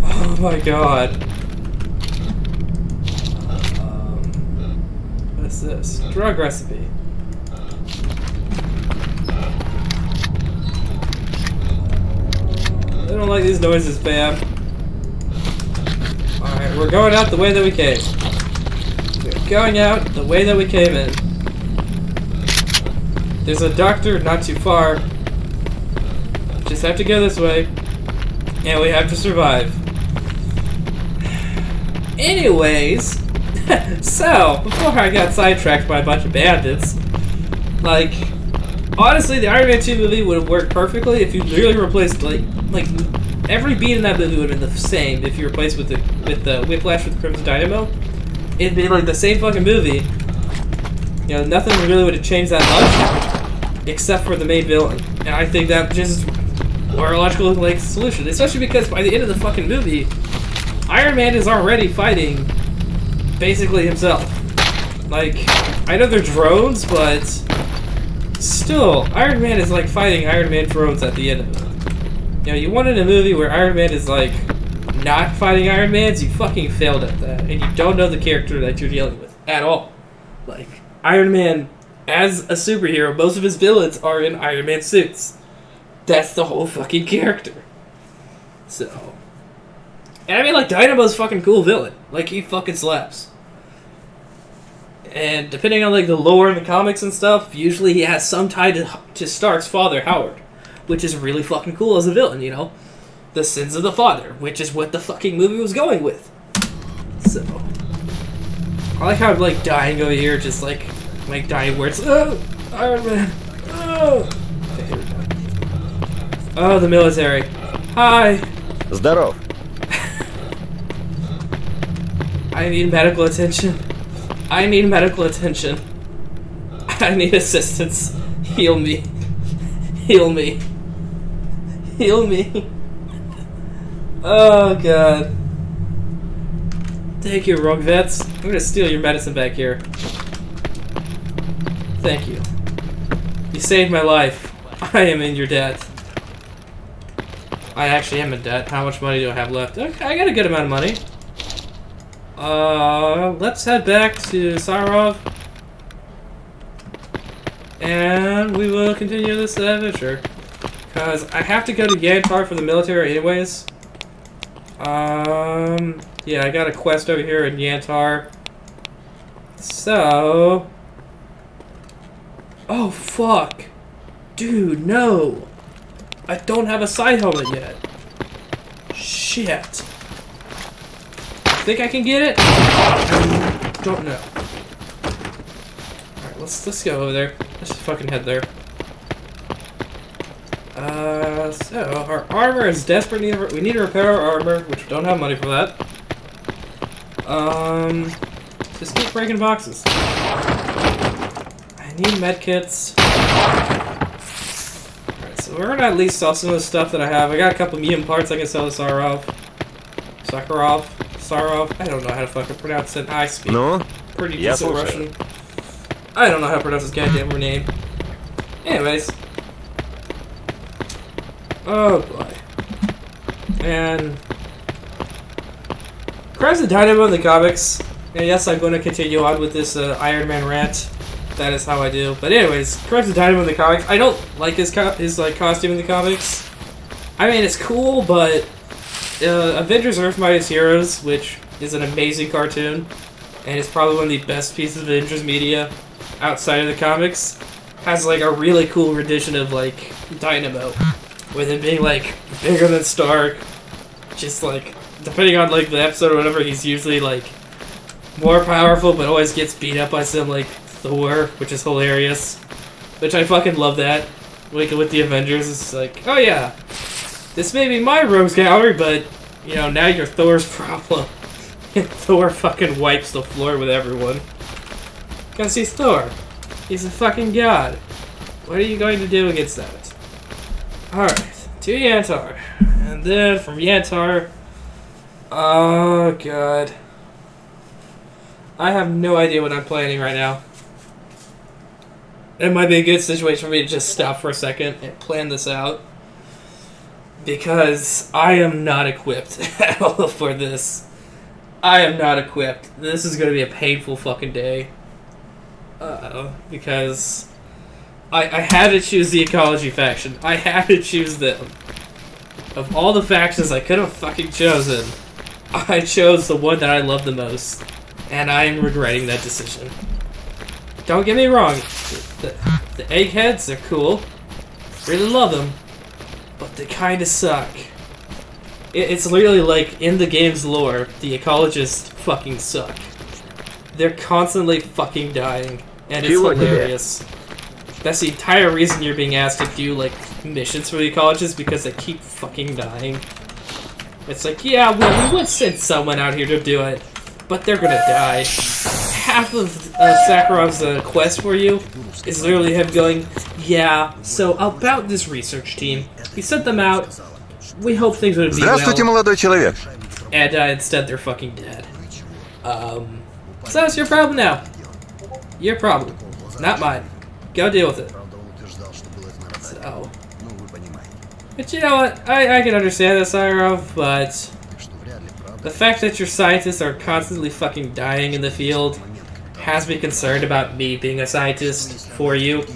Oh my god. Um, what's this? Drug recipe. I don't like these noises, fam. Alright, we're going out the way that we came. We're going out the way that we came in. There's a doctor not too far. Just have to go this way. and we have to survive. Anyways, so before I got sidetracked by a bunch of bandits, like honestly, the Iron Man 2 movie would have worked perfectly if you really replaced like like every beat in that movie would have been the same if you replaced with the with the Whiplash with Crimson Dynamo. It'd be like the same fucking movie. You know, nothing really would have changed that much, except for the main villain. And I think that just more logical like solution, especially because by the end of the fucking movie, Iron Man is already fighting basically himself. Like, I know they're drones, but still, Iron Man is like fighting Iron Man drones at the end of it. You know, you wanted a movie where Iron Man is like not fighting Iron Mans, you fucking failed at that, and you don't know the character that you're dealing with at all. Like, Iron Man, as a superhero, most of his villains are in Iron Man suits. That's the whole fucking character. So. And I mean, like, Dynamo's fucking cool villain. Like, he fucking slaps. And depending on, like, the lore in the comics and stuff, usually he has some tie to, to Stark's father, Howard Which is really fucking cool as a villain, you know? The sins of the father, which is what the fucking movie was going with. So. I like how I'm, like, dying over here, just, like, like, dying words. Oh, Iron Man. Oh. Okay, here we go. Oh, the military. Hi. Здоров. I need medical attention. I need medical attention. I need assistance. Heal me. Heal me. Heal me. Oh god. Thank you, Rogue Vets. I'm gonna steal your medicine back here. Thank you. You saved my life. I am in your debt. I actually am in debt. How much money do I have left? Okay, I got a good amount of money. Uh, let's head back to Sarov. And we will continue this adventure. Because I have to go to Yantar for the military anyways. Um, yeah, I got a quest over here in Yantar. So... Oh, fuck. Dude, no. I don't have a side helmet yet. Shit. Think I can get it? I don't know. Alright, let's let's go over there. Let's fucking head there. Uh, so, our armor is desperate. We need to repair our armor, which we don't have money for that. Um, just keep breaking boxes. I need medkits. Alright, so we're gonna at least sell some of the stuff that I have. I got a couple medium parts I can sell to Sarov. Sakharov? Sarov? I don't know how to fucking pronounce it. I speak no? pretty yes, decent Russian. I don't know how to pronounce this goddamn name. Anyways, Oh boy. And Crimson Dynamo in the comics. And yes, I'm going to continue on with this uh, Iron Man rant. That is how I do. But anyways, Crimson Dynamo in the comics. I don't like his his like costume in the comics. I mean, it's cool, but uh, Avengers Earth Mightiest Heroes, which is an amazing cartoon, and it's probably one of the best pieces of Avengers media outside of the comics, has like a really cool rendition of like Dynamo, with him being like bigger than Stark, just like depending on like the episode or whatever, he's usually like more powerful, but always gets beat up by some like Thor, which is hilarious. Which I fucking love that. Like with the Avengers, it's like, oh yeah, this may be my rogues gallery, but you know now you're Thor's problem. And Thor fucking wipes the floor with everyone. Cause he's Thor. He's a fucking god. What are you going to do against that? Alright, to Yantar. And then from Yantar. Oh god. I have no idea what I'm planning right now. It might be a good situation for me to just stop for a second and plan this out. Because I am not equipped at all for this. I am not equipped. This is going to be a painful fucking day. Uh oh, Because I, I had to choose the ecology faction. I had to choose them. Of all the factions I could have fucking chosen, I chose the one that I love the most. And I am regretting that decision. Don't get me wrong, the, the eggheads are cool. Really love them. But they kinda suck. It, it's literally like, in the game's lore, the ecologists fucking suck. They're constantly fucking dying. And it's hilarious. That's the entire reason you're being asked to do like missions for the ecologists because they keep fucking dying. It's like, yeah, well, we would send someone out here to do it, but they're gonna die. Half of uh, Sakarov's uh, quest for you is literally him going, yeah, so about this research team, we sent them out, we hope things would be Здравствуйте, well, молодой человек. and uh, instead they're fucking dead. Um, so that's your problem now. Your problem, not mine. Go deal with it. So. But you know what? I, I can understand this, Irov, but... The fact that your scientists are constantly fucking dying in the field has me concerned about me being a scientist for you.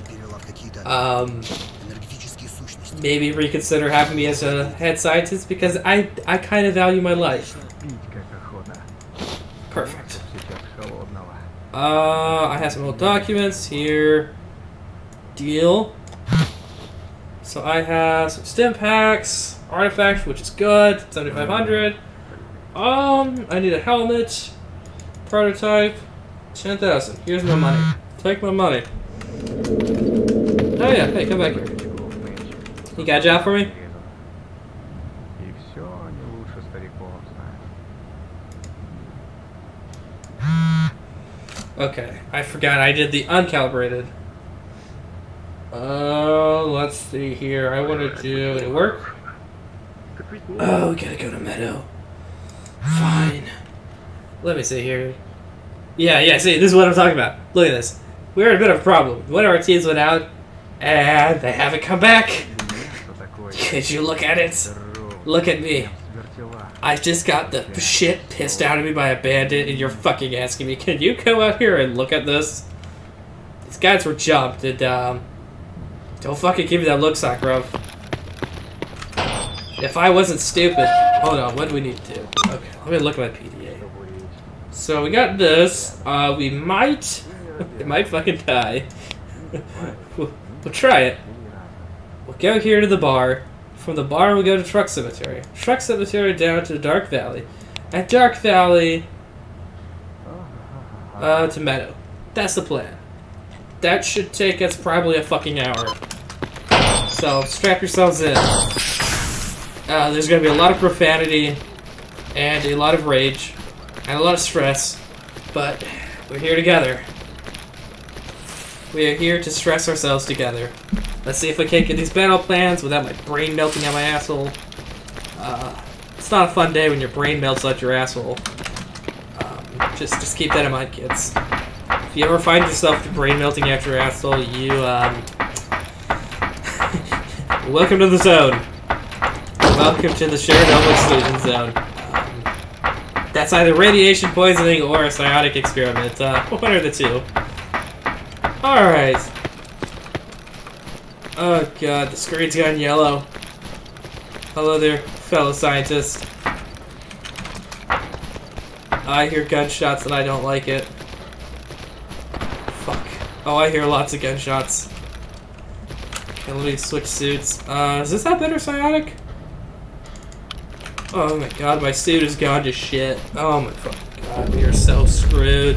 Um, maybe reconsider having me as a head scientist because I, I kind of value my life. Perfect. Uh, I have some old documents here deal. So I have some stim packs, artifact, which is good, 7500. Um, I need a helmet, prototype, 10,000. Here's my money. Take my money. Oh yeah, hey, come back here. You got a job for me? Okay, I forgot I did the uncalibrated. Uh, let's see here. I want to do. It work? Oh, we gotta go to Meadow. Fine. Let me see here. Yeah, yeah, see, this is what I'm talking about. Look at this. We're in a bit of a problem. One of our teams went out, and they haven't come back. Could you look at it? Look at me. I just got the shit pissed out of me by a bandit, and you're fucking asking me, can you go out here and look at this? These guys were jumped, and, um... Don't fucking give me that look, Sakharov. If I wasn't stupid... Hold on, what do we need to do? Okay, let me look at my PDA. So we got this. Uh, we might... we might fucking die. we'll, we'll try it. We'll go here to the bar. From the bar, we'll go to Truck Cemetery. Truck Cemetery down to Dark Valley. At Dark Valley, uh, to Meadow. That's the plan. That should take us probably a fucking hour. So, strap yourselves in. Uh, there's gonna be a lot of profanity, and a lot of rage, and a lot of stress, but we're here together. We are here to stress ourselves together. Let's see if we can't get these battle plans without my brain melting out my asshole. Uh, it's not a fun day when your brain melts out your asshole. Um, just, just keep that in mind, kids. If you ever find yourself brain melting out your asshole, you, um... welcome to the zone. Welcome to the Chernobyl exclusion zone. Um, that's either radiation poisoning or a psionic experiment. Uh, or the two. Alright. Oh god, the screen's gone yellow. Hello there, fellow scientist. I hear gunshots and I don't like it. Oh, I hear lots of gunshots. Okay, let me switch suits. Uh, is this that better psionic? Oh my god, my suit has gone to shit. Oh my fucking god, we are so screwed.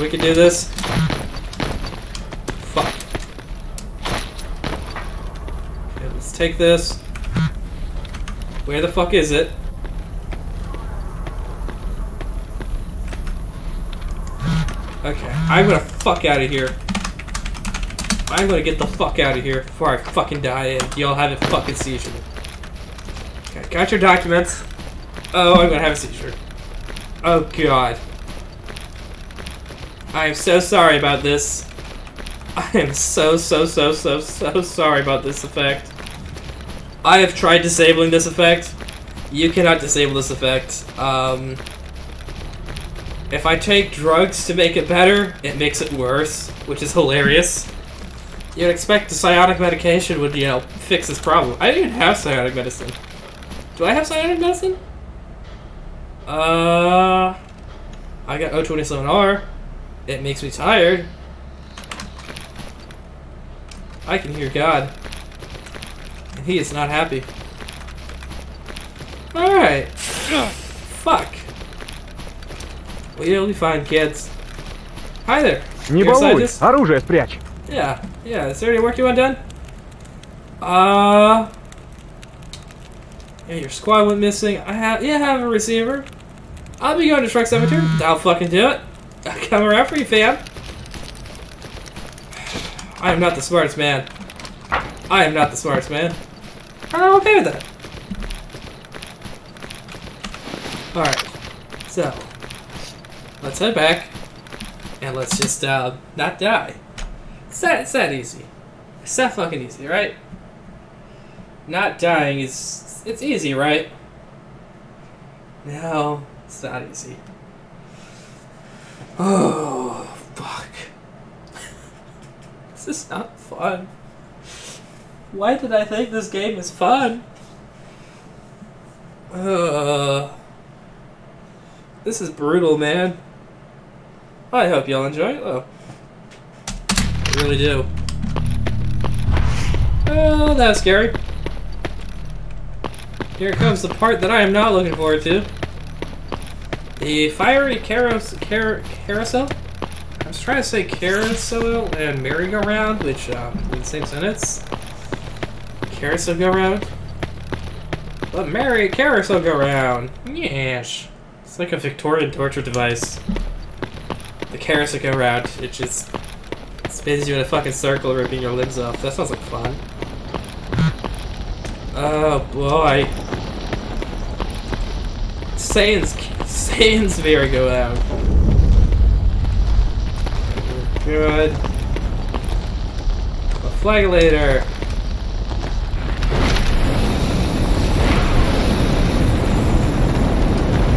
We can do this. Fuck. Okay, let's take this. Where the fuck is it? Okay, I'm gonna fuck out of here. I'm gonna get the fuck out of here before I fucking die and y'all have a fucking seizure. Okay, got your documents. Oh, I'm gonna have a seizure. Oh god. I am so sorry about this. I am so, so, so, so, so sorry about this effect. I have tried disabling this effect. You cannot disable this effect. Um, if I take drugs to make it better, it makes it worse, which is hilarious. You'd expect the psionic medication would, you know, fix this problem. I don't even have psionic medicine. Do I have psionic medicine? Uh, I got O27R. It makes me tired. I can hear God. And he is not happy. Alright. Fuck. We'll be fine, kids. Hi there. Не балуй, оружие спрячь. Yeah, yeah. Is there any work you want done? Uh. Yeah, your squad went missing. I have, yeah, I have a receiver. I'll be going to Truck Cemetery. I'll fucking do it. I'll come around for you, fam. I am not the smartest man. I am not the smartest man. I'm okay with that. Alright. So, Let's head back. And let's just, uh, not die. It's that, it's that easy. It's that fucking easy, right? Not dying is, it's easy, right? No, it's not easy. Oh, fuck. this is not fun. Why did I think this game is fun? Uh, this is brutal, man. I hope y'all enjoy it, though. I really do. Oh, that was scary. Here comes the part that I am not looking forward to. The fiery carousel. Car carousel? I was trying to say carousel and merry-go-round, which um, in the same sentence. Carousel go round. But merry carousel go round. Yes. It's like a Victorian torture device. Go round. It just spins you in a fucking circle, ripping your limbs off. That sounds like fun. Oh boy. Saiyans, Saiyans very go out. Good. A flagulator.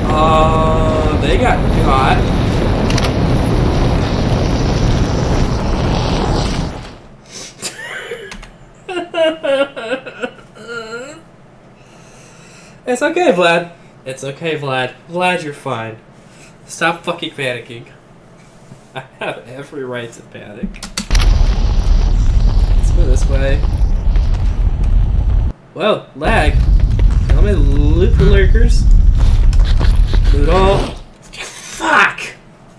Uh, they got caught. It's okay, Vlad. It's okay, Vlad. Vlad, you're fine. Stop fucking panicking. I have every right to panic. Let's go this way. Well, lag. Let me loot lurkers. Loot all. Fuck!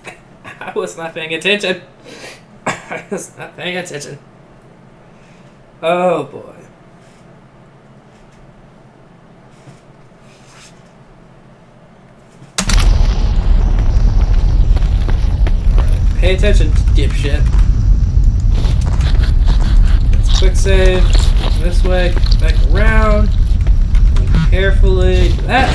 I was not paying attention. I was not paying attention. Oh boy. Pay attention, to dipshit. Let's quick save. This way, back around. Carefully. That's.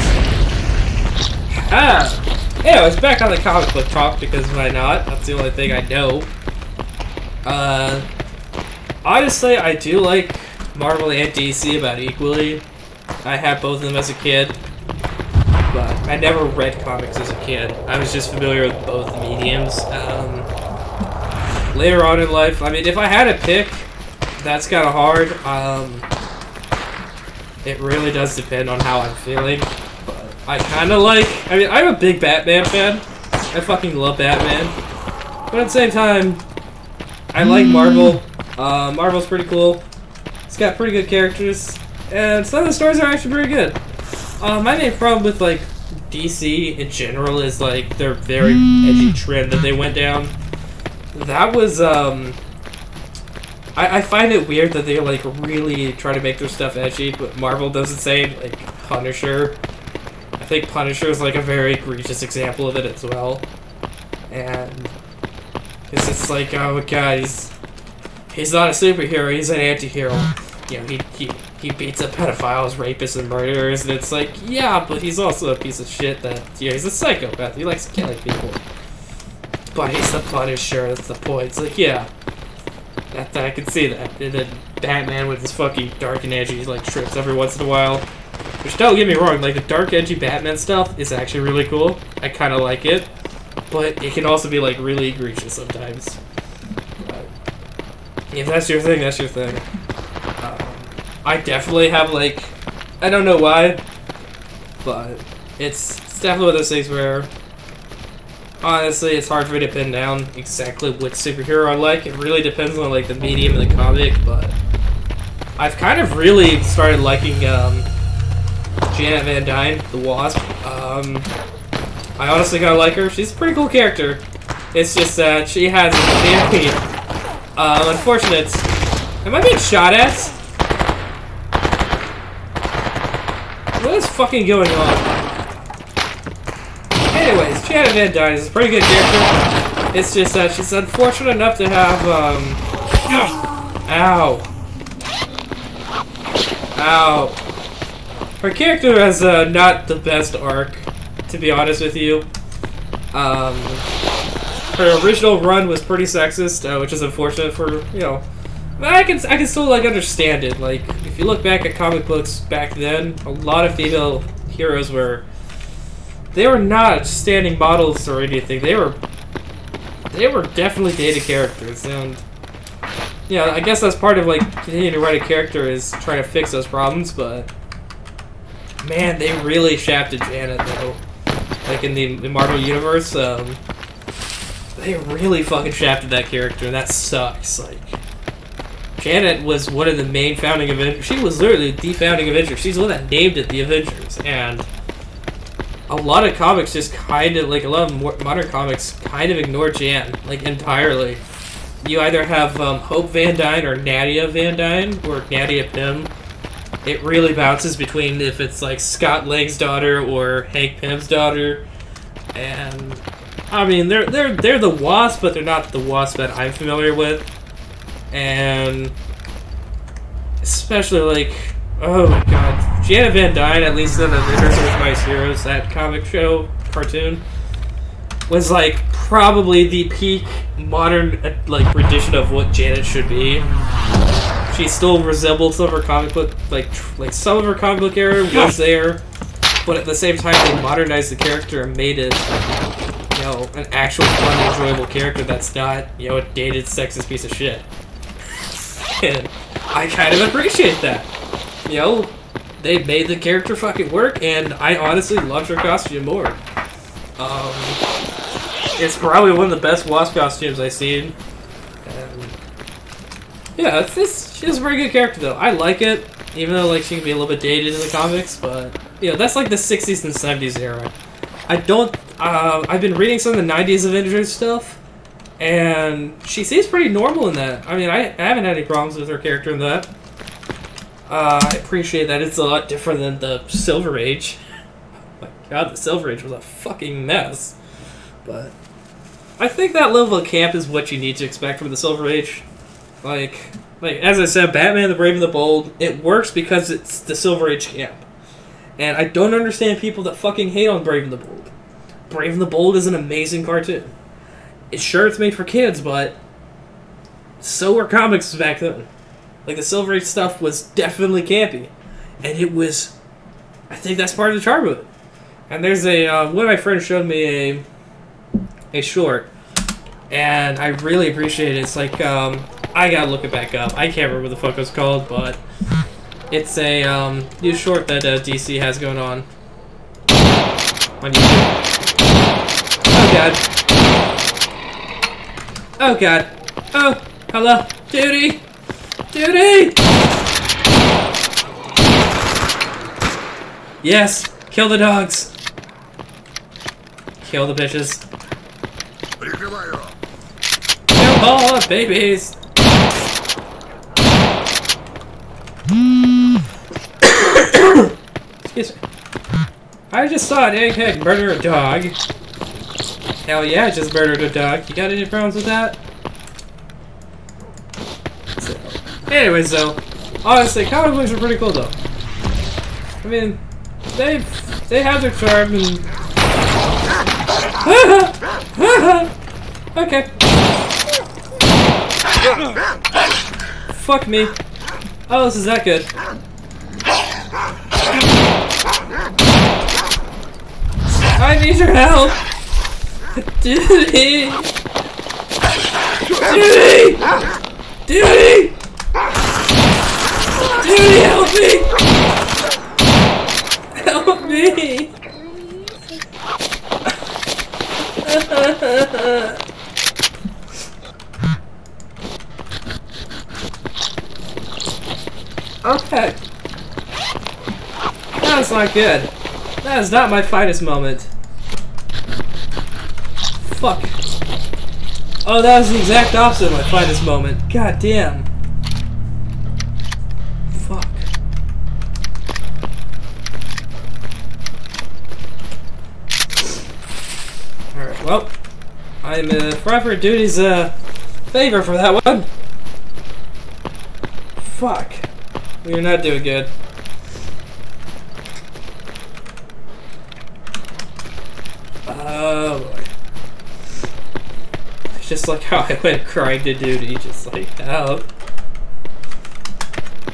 Ah! Anyways, back on the comic book talk because why not? That's the only thing I know. Uh. Honestly, I do like Marvel and DC about equally. I had both of them as a kid, but I never read comics as a kid. I was just familiar with both mediums. Um, later on in life, I mean, if I had a pick, that's kind of hard. Um, it really does depend on how I'm feeling. But I kind of like. I mean, I'm a big Batman fan. I fucking love Batman. But at the same time, I like Marvel. Uh, Marvel's pretty cool. It's got pretty good characters, and some of the stories are actually pretty good. Uh, my main problem with like DC in general is like their very edgy trend that they went down. That was um. I, I find it weird that they like really try to make their stuff edgy, but Marvel does the same. Like Punisher, I think Punisher is like a very egregious example of it as well, and it's like oh god, he's he's not a superhero, he's an anti-hero. You know, he, he, he beats up pedophiles, rapists, and murderers, and it's like, yeah, but he's also a piece of shit that, yeah, he's a psychopath, he likes killing people. But he's the Punisher, that's the point. It's like, yeah, that, I can see that. And then Batman with his fucking dark and edgy, like, trips every once in a while. Which, don't get me wrong, like, the dark, edgy Batman stuff is actually really cool. I kind of like it. But it can also be, like, really egregious sometimes. If that's your thing, that's your thing. I definitely have like, I don't know why, but it's, it's definitely one of those things where honestly, it's hard for me to pin down exactly which superhero I like. It really depends on like the medium of the comic, but I've kind of really started liking um, Janet Van Dyne, the Wasp. Um, I honestly kind of like her. She's a pretty cool character. It's just that she has a very uh, unfortunate. Am I being shot at? What is fucking going on? Anyways, Janet Van Dyne is a pretty good character. It's just that she's unfortunate enough to have, um... Ow. Ow. Her character has uh, not the best arc, to be honest with you. Um, her original run was pretty sexist, uh, which is unfortunate for, you know... I can, I can still, like, understand it. Like, if you look back at comic books back then, a lot of female heroes were they were not standing models or anything. They were they were definitely dated characters, and yeah, I guess that's part of like continuing to write a character is trying to fix those problems. But man, they really shafted Janet though. Like in the, the Marvel universe, um, they really fucking shafted that character, and that sucks. Like. Janet was one of the main founding Avengers. She was literally the founding Avenger. She's the one that named it the Avengers, and a lot of comics just kind of like a lot of modern comics kind of ignore Jan like entirely. You either have um, Hope Van Dyne or Nadia Van Dyne or Nadia Pym. It really bounces between if it's like Scott Lang's daughter or Hank Pym's daughter, and I mean they're they're they're the Wasp, but they're not the Wasp that I'm familiar with, and especially like oh my god Janet Van Dyne, at least in the with Vice Heroes, that comic show cartoon, was like probably the peak modern uh, like rendition of what Janet should be. She still resembled some of her comic book like like some of her comic book era was there, but at the same time they modernized the character and made it you know an actual fun, enjoyable character that's not you know a dated sexist piece of shit. And I kind of appreciate that. You know, they made the character fucking work, and I honestly loved her costume more. Um, it's probably one of the best Wasp costumes I've seen. And yeah, it's, it's, she's a very good character though. I like it, even though like she can be a little bit dated in the comics, but you know that's like the 60s and 70s era. I don't. Uh, I've been reading some of the 90s Avengers stuff, and she seems pretty normal in that. I mean, I, I haven't had any problems with her character in that. Uh, I appreciate that it's a lot different than the Silver Age. my god, the Silver Age was a fucking mess. But I think that level of camp is what you need to expect from the Silver Age. Like, like as I said, Batman the Brave and the Bold, it works because it's the Silver Age camp. And I don't understand people that fucking hate on Brave and the Bold. Brave and the Bold is an amazing cartoon. It's sure it's made for kids, but so were comics back then. Like the Silver Age stuff was definitely campy, and it was. I think that's part of the charm of it. And there's a uh, one of my friends showed me a a short, and I really appreciate it. It's like um, I gotta look it back up. I can't remember what the fuck it was called, but it's a um, new short that uh, DC has going on on YouTube. Oh god. Oh god. Oh, hello, Duty! Duty! Yes! Kill the dogs! Kill the bitches. Kill all the babies! Excuse me. I just saw an egghead murder a dog. Hell yeah, just murdered a dog. You got any problems with that? Anyways, though, honestly, comic books are pretty cool, though. I mean, they they have their charm and. okay. Fuck me. Oh, this is that good. I need your help! Duty! Duty! Duty! Dude, help me! Help me! okay. That's not good. That is not my finest moment. Fuck. Oh, that was the exact opposite of my finest moment. God damn. Fuck. Alright, well. I'm uh, forever duty's uh, favor for that one. Fuck. We're not doing good. Oh boy. It's just like how I went crying to duty, just like, help.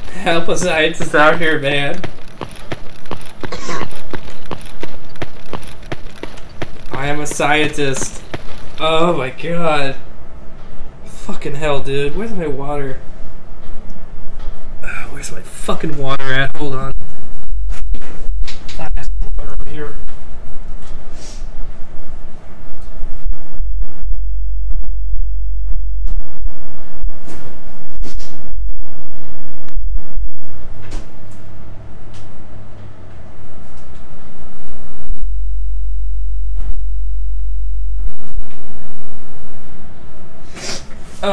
Help a scientist out here, man. I am a scientist. Oh my god. Fucking hell, dude. Where's my water? Where's my fucking water at? Hold on.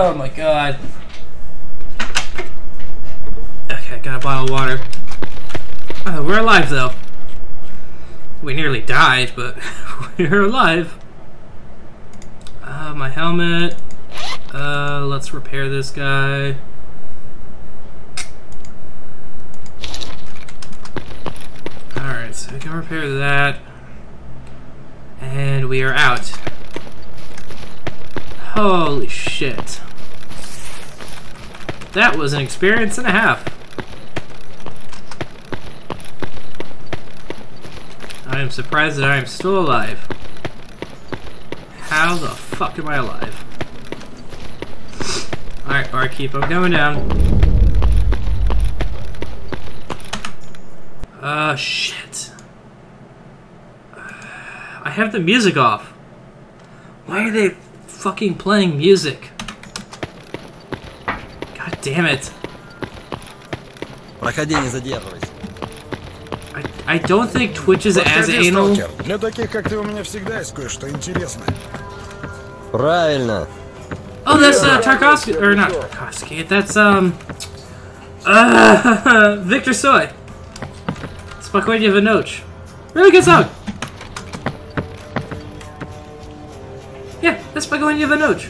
Oh my god. Okay, got a bottle of water. Oh, we're alive though. We nearly died, but we're alive. Uh, my helmet. Uh, let's repair this guy. Alright, so we can repair that. And we are out. Holy shit. That was an experience and a half. I am surprised that I am still alive. How the fuck am I alive? Alright, barkeep, I'm going down. Uh, shit. I have the music off. Why are they fucking playing music. God damn it. Проходи, задерживайся. I, I don't think Twitch is as anal. Для таких, как ты, у меня всегда есть кое-что интересное. Правильно. Oh, that's uh, Tarkovsky, or not Tarkovsky, that's, um, uh, Viktor Tsoi. Spokojnie Vinoch. Really good song. Spokojnie в ночь.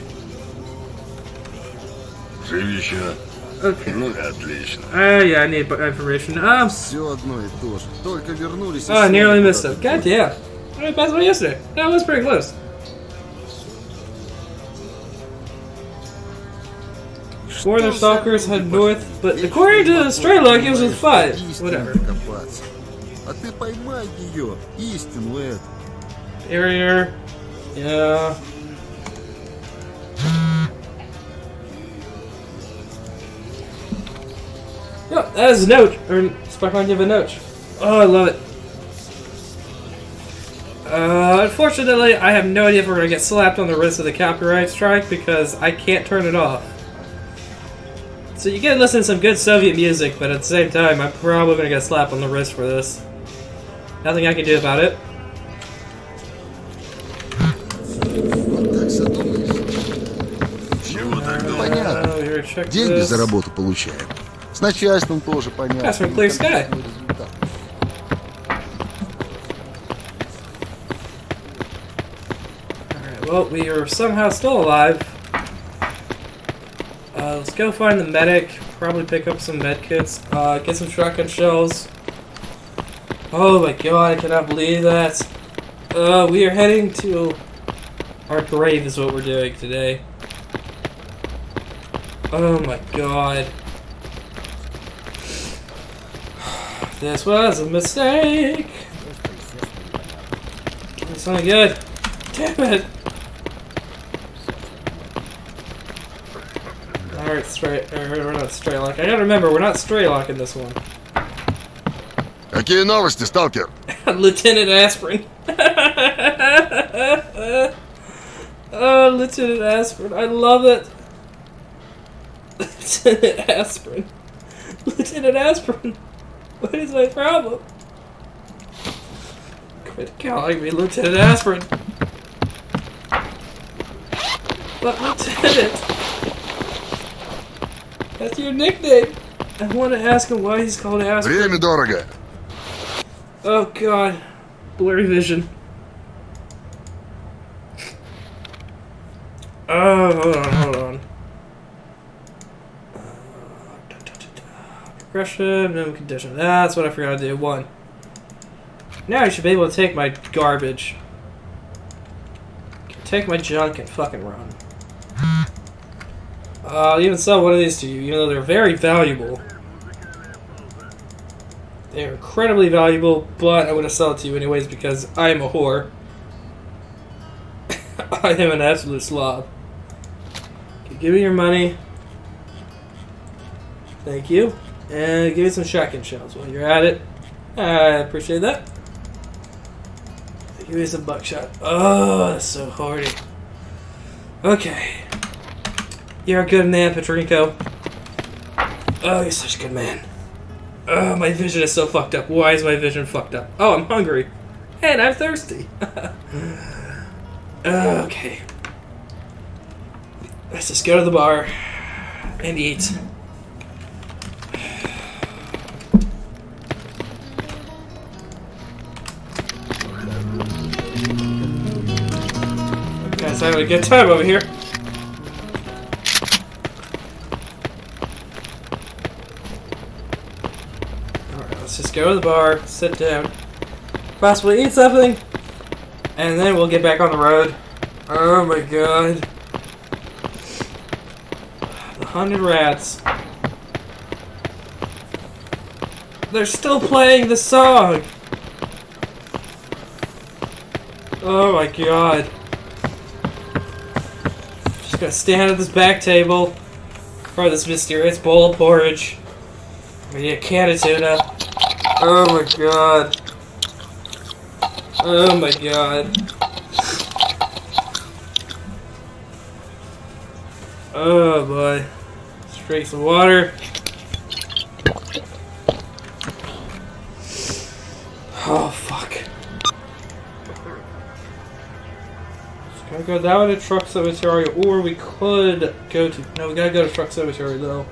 Живи Okay. Ну, отлично. Uh, yeah, I need information. Um, Все одно и то же. Только вернулись... и oh, I nearly снова missed it. куда-то God damn. I passed one yesterday. That was pretty close. Four other stalkers head north, but according to Straylock, it was with five. Whatever. Копаться. А ты поймай ее, истину эту. Barrier. Yeah. Yep, that is a note. Or Spokojnie в ночь. Oh, I love it. Uh, unfortunately, I have no idea if we're gonna get slapped on the wrist with a copyright strike because I can't turn it off. So you can listen to some good Soviet music, but at the same time, I'm probably gonna get slapped on the wrist for this. Nothing I can do about it. Вот так задумаешься. Чего так думать? Понятно. Uh, here, check Деньги this. за работу получаем. С начальством тоже понятно. That's from Clear Sky. Конкретный результат. Alright, well, we are somehow still alive. Uh, let's go find the medic. Probably pick up some med kits. Uh, get some shotgun shells. Oh my god, I cannot believe that. Uh, we are heading to our grave is what we're doing today. Oh my god. This was a mistake. It's not good. Damn it. Alright, straight. We're not Strelok. I gotta remember, we're not straight locking this one. Какие новости, сталкер? Lieutenant Aspirin. oh, Lieutenant Aspirin. I love it. Lieutenant Aspirin. Lieutenant Aspirin. What is my problem? Quit calling me Lieutenant Aspirin. But Lieutenant, that's your nickname. I want to ask him why he's called Aspirin. Oh God, blurry vision. Oh. No condition. That's what I forgot to do. One. Now I should be able to take my garbage. Take my junk and fucking run. Uh, even sell one of these to you, even though they're very valuable. They're incredibly valuable, but I would have sell it to you anyways because I am a whore. I am an absolute slob. Okay, give me your money. Thank you. And give me some shotgun shells while you're at it. I appreciate that. Give me some buckshot. Oh, that's so hardy. Okay. You're a good man, Petrenko. Oh, you're such a good man. Oh, my vision is so fucked up. Why is my vision fucked up? Oh, I'm hungry. And I'm thirsty. okay. Let's just go to the bar and eat. Guys, having a good time over here. Alright, let's just go to the bar, sit down, possibly eat something, and then we'll get back on the road. Oh my god. The Hundred Rads. They're still playing the song! Oh my god. Gonna stand at this back table for this mysterious bowl of porridge. Maybe a can of tuna. Oh my god. Oh my god. Oh boy. Let's drink some water. go that way to Truck Cemetery, or we could go to... No, we gotta go to Truck Cemetery, though.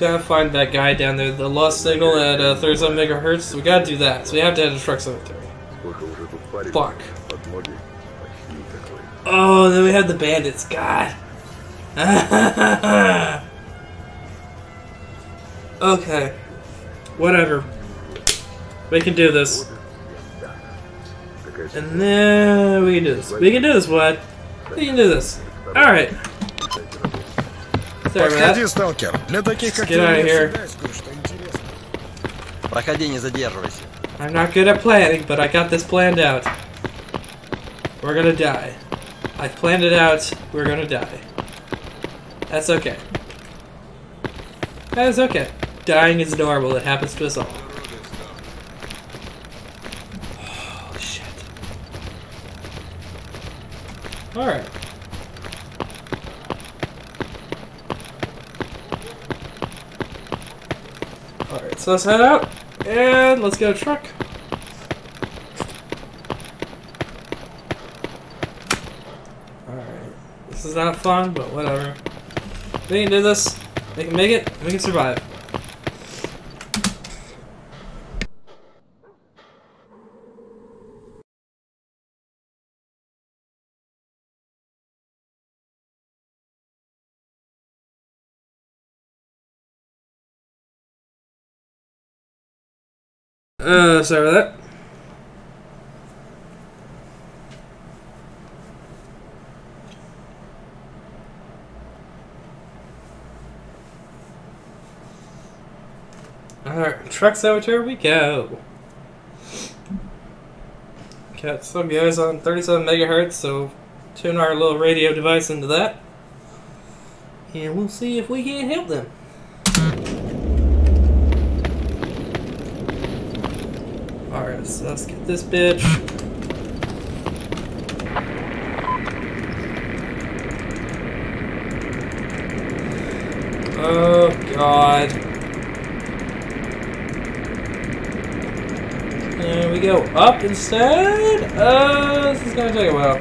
Gotta find that guy down there, the lost signal at uh, megahertz. We gotta do that, so we have to head to Truck Cemetery. Fuck. Oh, then we have the bandits. God. okay. Whatever. We can do this. Такая And then we can do this. We can do this, bud. We can do this. Alright. Sorry about Подходи, that. сталкер. Для таких, как Get ты, у out of меня here. всегда есть кое-что интересное. Проходи, не задерживайся. I'm not good at planning, but I got this planned out. We're gonna die. I planned it out. We're gonna die. That's okay. That is okay. Dying is normal. It happens to us all. Alright. Alright, so let's head out. And let's get a truck. Alright. This is not fun, but whatever. We can do this. We can make it. We can survive. Uh, sorry about that. Alright, truck cemetery we go. Got some guys on 37 megahertz, so tune our little radio device into that. And we'll see if we can help them. Let's get this bitch. Oh god. There we go. Up instead? Uh, this is gonna take a while.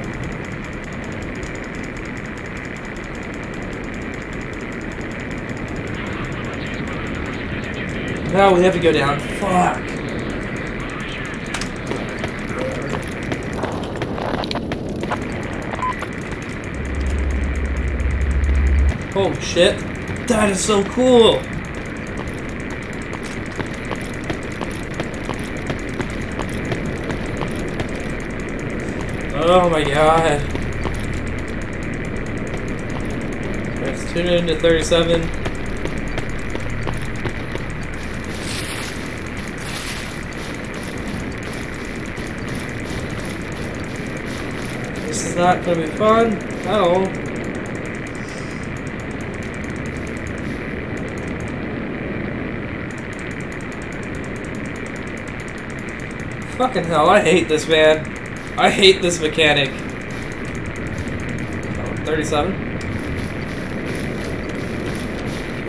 No, we have to go down. Fuck. Oh shit. That is so cool. Oh my god. Let's tune in to 37. This is not gonna be fun at Fucking hell, I hate this man. I hate this mechanic. Oh, 37.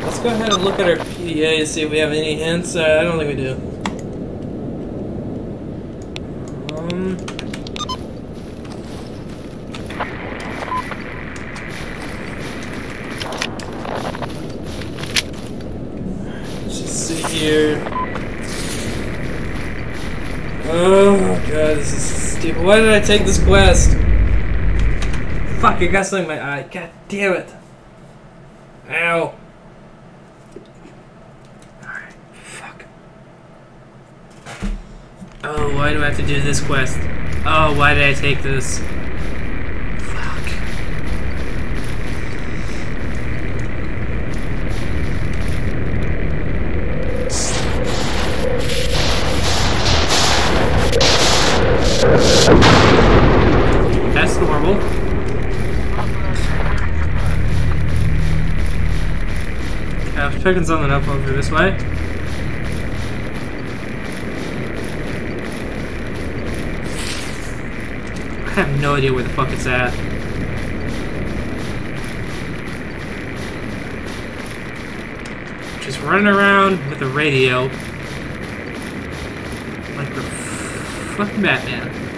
Let's go ahead and look at our PDA to see if we have any hints. Uh, I don't think we do. Um, let's just see here. Oh god, this is stupid. Why did I take this quest? Fuck, I got something in my eye. God damn it. Ow. Alright, fuck. Oh, why do I have to do this quest? Oh, why did I take this? Picking something up over this way. I have no idea where the fuck it's at. Just running around with a radio. Like the fucking Batman.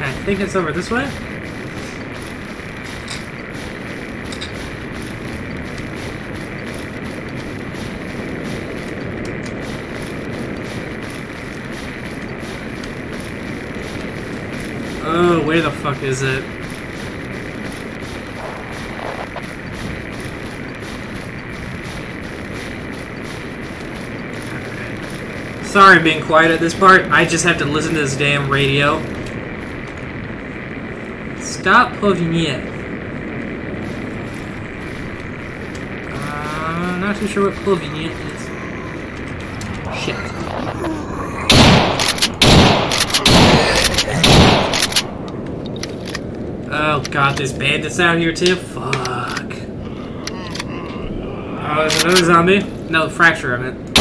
Okay, I think it's over this way. Oh, where the fuck is it? Sorry I'm being quiet at this part. I just have to listen to this damn radio. Stop plugging it. Uh, not too sure what plugging is. Shit. Oh god, there's bandits out here too? Fuck. Oh, there's another zombie. No, fracture, I meant.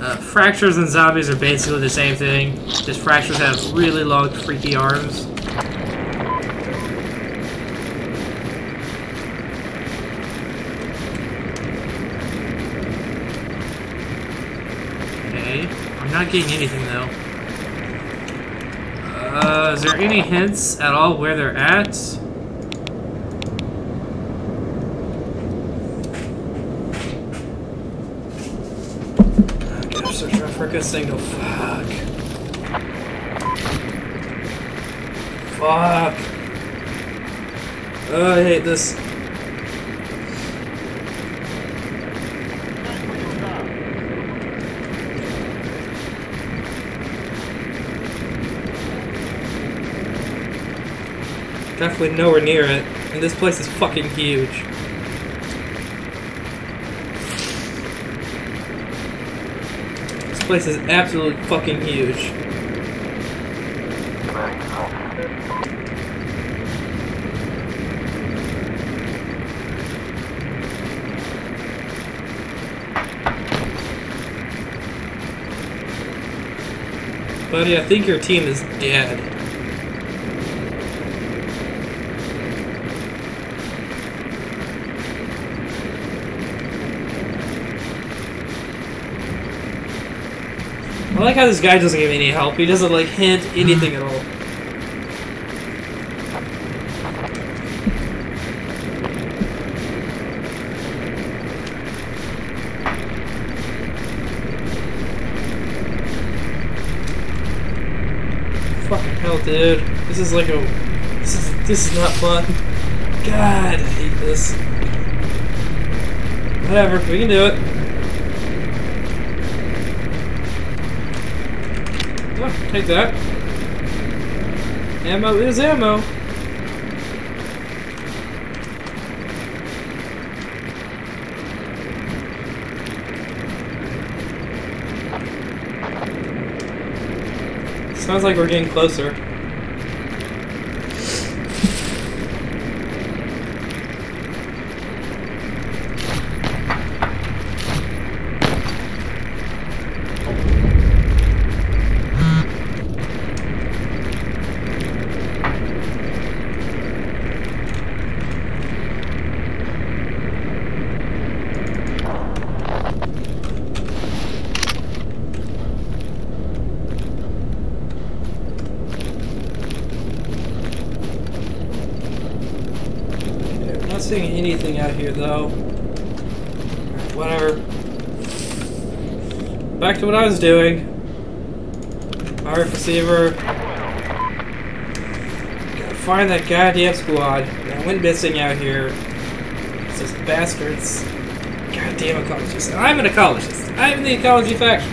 Uh, fractures and zombies are basically the same thing. Just fractures have really long, freaky arms. Okay, I'm not getting anything though. Uh, is there any hints at all where they're at? Okay, I'm searching for a good. Fuck. Fuck. Oh, I hate this. Definitely nowhere near it. And this place is fucking huge. place is absolutely fucking huge. Buddy, I think your team is dead. How this guy doesn't give me any help. He doesn't like hint anything at all. Fucking hell, dude. This is like a. This is this is not fun. God, I hate this. Whatever, we can do it. Oh, take that. Ammo is ammo. Sounds like we're getting closer. Okay, I'm not seeing anything out here though. Whatever. Back to what I was doing. RF receiver. Gotta find that goddamn squad that went missing out here. It's those bastards. Goddamn ecologists. I'm an ecologist. I'm in the ecology faction.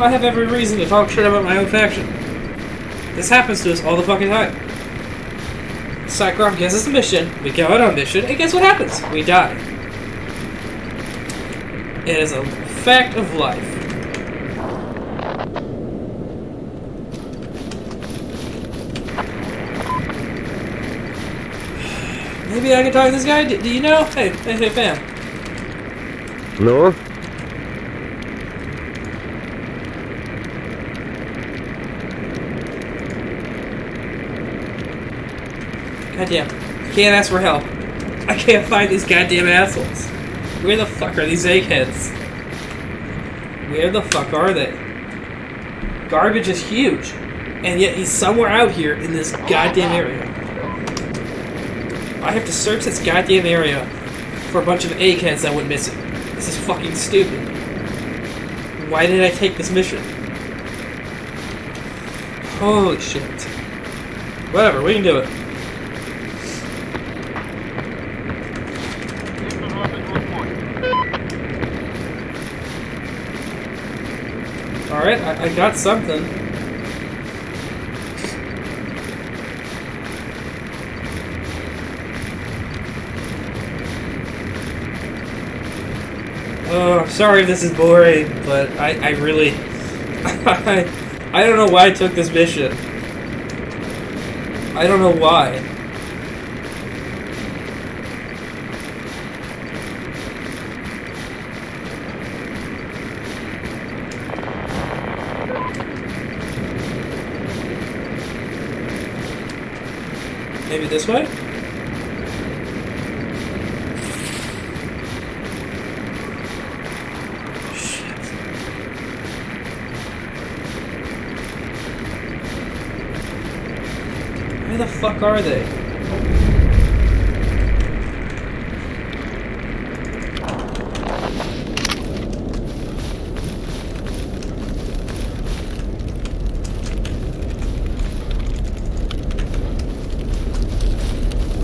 I have every reason to talk shit about my own faction. This happens to us all the fucking time. Cyclop gives us a mission, we go out on mission, and guess what happens? We die. It is a fact of life. Maybe I can talk to this guy? Do, do you know? Hey, hey, hey, fam. Ну? Goddamn. Can't ask for help. I can't find these goddamn assholes. Where the fuck are these eggheads? Where the fuck are they? Garbage is huge. And yet he's somewhere out here in this goddamn area. I have to search this goddamn area for a bunch of eggheads that went missing. This is fucking stupid. Why did I take this mission? Holy shit. Whatever, we can do it. Alright, I, I got something. Oh, sorry this is boring, but I, I really... I, I don't know why I took this mission. I don't know why. Maybe this way? Shit. Where the fuck are they?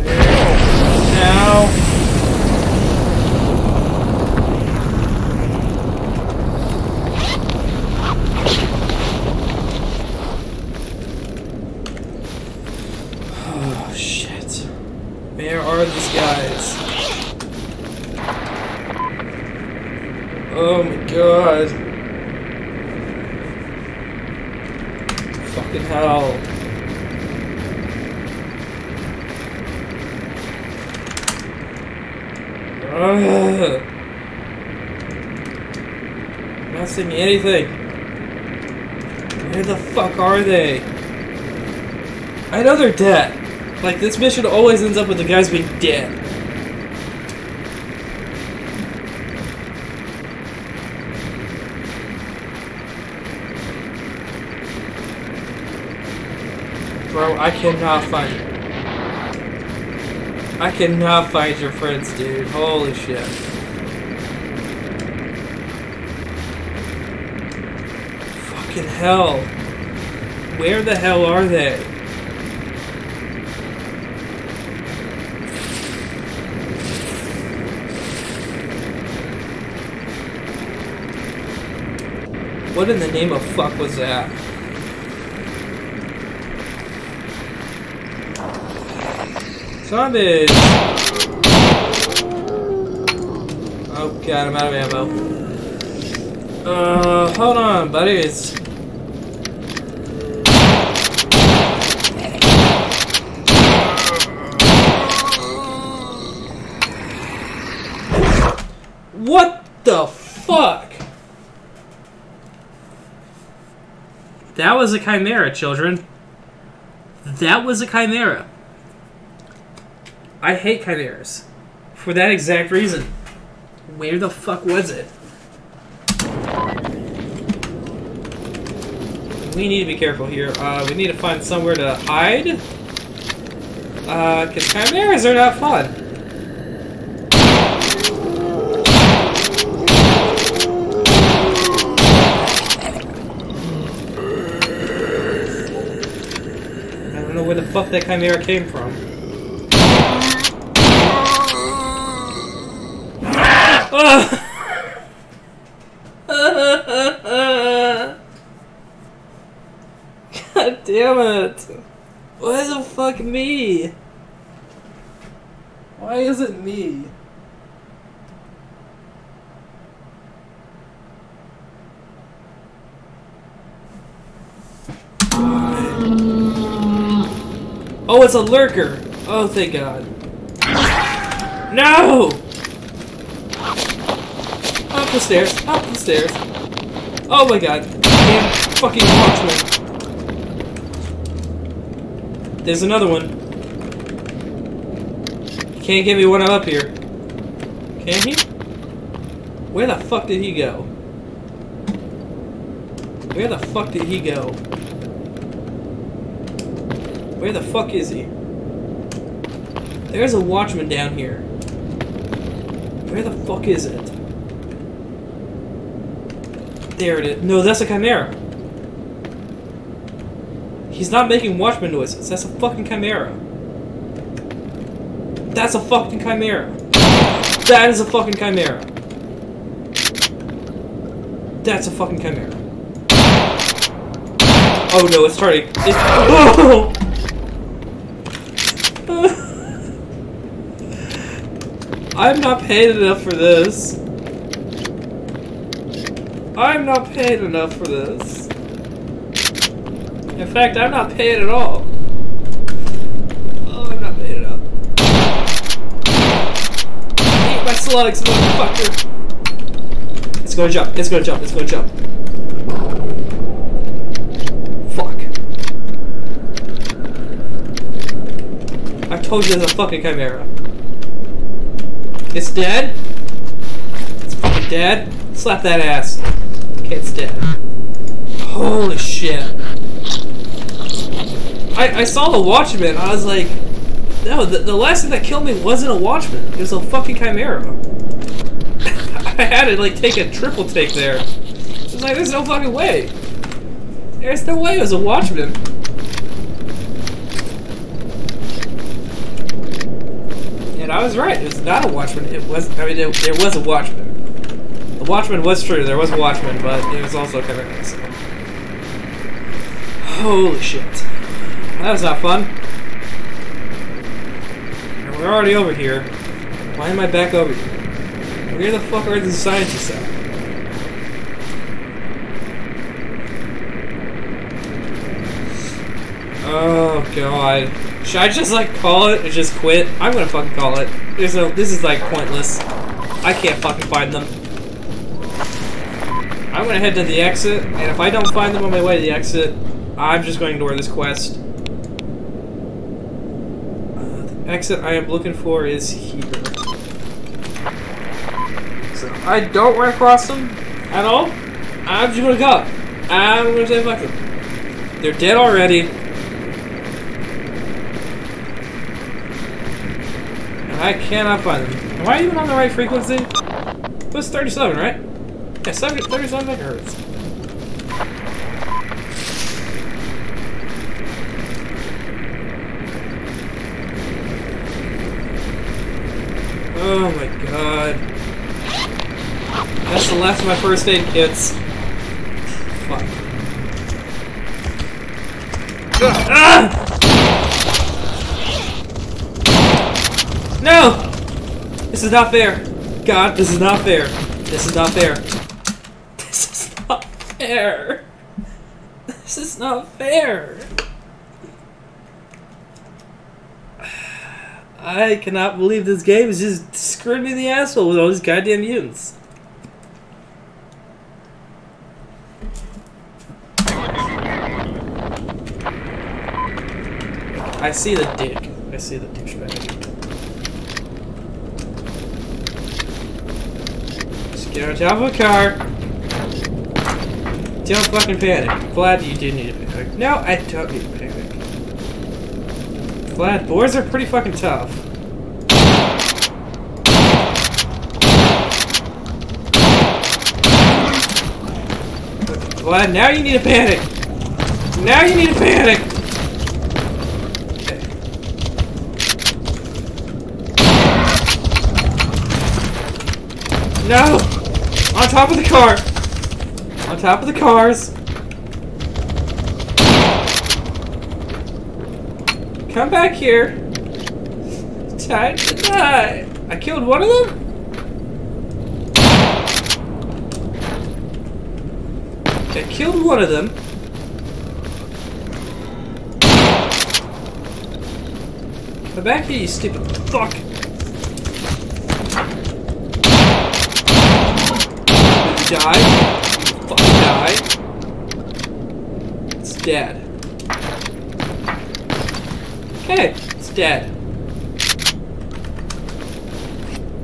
Where? Now? Oh shit. Where are these guys? Oh my god. Fucking hell. Ugh. Not seeing anything. Where the fuck are they? I know they're dead. Like, this mission always ends up with the guys being dead. Bro, I cannot find you. I cannot find your friends, dude. Holy shit. Fucking hell. Where the hell are they? What in the name of fuck was that? Zombies! Oh god, I'm out of ammo. Uh, hold on, buddies. What the fuck? That was a chimera, children. That was a chimera. I hate chimeras. For that exact reason. Where the fuck was it? We need to be careful here. Uh, we need to find somewhere to hide. Uh, because chimeras are not fun. Fuck that chimera came from. God damn it! Why the fuck me? Why is it me? Oh, it's a lurker! Oh, thank God. No! Up the stairs, up the stairs. Oh my god. Damn fucking watchman. There's another one. Can't get me when I'm up here. Can he? Where the fuck did he go? Where the fuck did he go? Where the fuck is he? There's a watchman down here. Where the fuck is it? There it is. No, that's a chimera. He's not making watchman noises. That's a fucking chimera. That's a fucking chimera. That is a fucking chimera. That's a fucking chimera. Oh no, it's starting. It's oh! I'm not paid enough for this. I'm not paid enough for this. In fact, I'm not paid at all. Oh, I'm not paid enough. Eat my slugs, motherfucker. It's gonna jump. It's gonna jump. It's gonna jump. Fuck. I told you there's a fucking chimera. It's dead? It's fucking dead? Slap that ass. Okay, it's dead. Holy shit. I, I saw the Watchman, I was like, no, the, the last thing that killed me wasn't a Watchman. It was a fucking Chimera. I had to, like, take a triple take there. I was like, there's no fucking way. There's no way it was a Watchman. I was right. It was not a Watchman. It was. I mean, it, there was a Watchman. The Watchman was true. There was a Watchman, but it was also kind of. Holy shit! That was not fun. And we're already over here. Why am I back over here? Where the fuck are the scientists at? Oh god. Should I just like call it and just quit? I'm gonna fucking call it. There's no this is like pointless. I can't fucking find them. I'm gonna head to the exit, and if I don't find them on my way to the exit, I'm just going to ignore this quest. Uh, the exit I am looking for is here. So I don't run across them at all. I'm just gonna go. I'm gonna say fuck them. They're dead already. I cannot find them. Am I even on the right frequency? Was 37, right? Yeah, 70, 37 megahertz. Oh my god. That's the last of my first aid kits. Fuck. Ah! No! This is not fair. God, this is not fair. This is not fair. This is not fair. This is not fair. I cannot believe this game is just screwing me in the asshole with all these goddamn mutants. I see the dick. I see the douchebag. Just get on top of a car. Don't fucking panic. Vlad, you do need to panic. No, I don't need panic. Vlad, boys are pretty fucking tough. Vlad, now you need to panic. Now you need to panic. No! On top of the car! On top of the cars! Come back here! Time to die! I killed one of them? I killed one of them. Come back here, you stupid fuck! Die. Fucking die. It's dead. Okay, it's dead.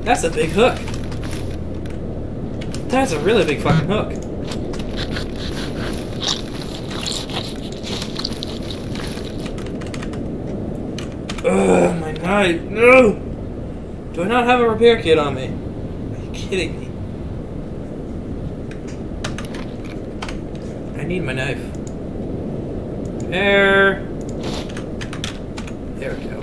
That's a big hook. That's a really big fucking hook. Ugh, my knife. No! Do I not have a repair kit on me? Are you kidding me? Need my knife. There. There we go.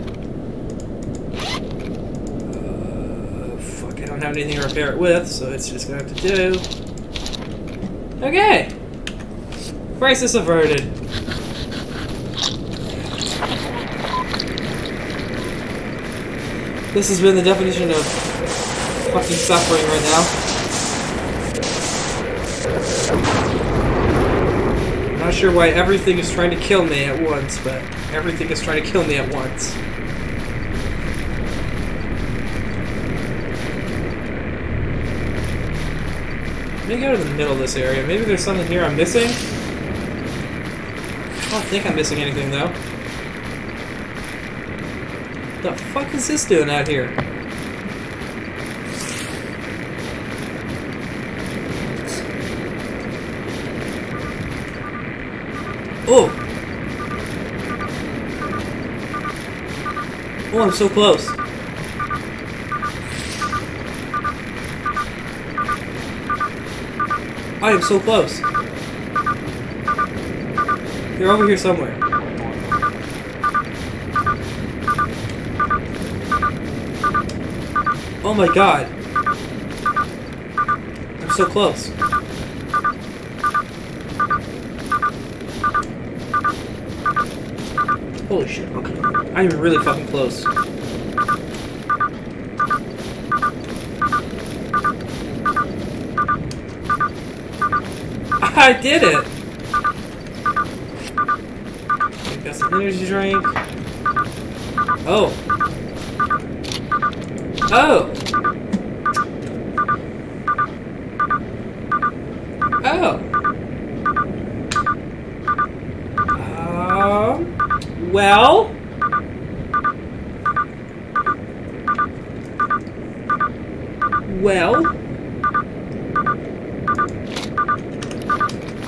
Uh, fuck, I don't have anything to repair it with, so it's just gonna have to do. Okay! Crisis averted. This has been the definition of fucking suffering right now. Sure why everything is trying to kill me at once, but everything is trying to kill me at once. Let me go to the middle of this area. Maybe there's something here I'm missing? I don't think I'm missing anything, though. What the fuck is this doing out here? Oh! Oh, I'm so close. I am so close. They're over here somewhere. Oh my god. I'm so close. Holy shit, okay. I'm really fucking close. I did it! Got some energy drink. Oh. Oh! Oh. Um. Well. Well.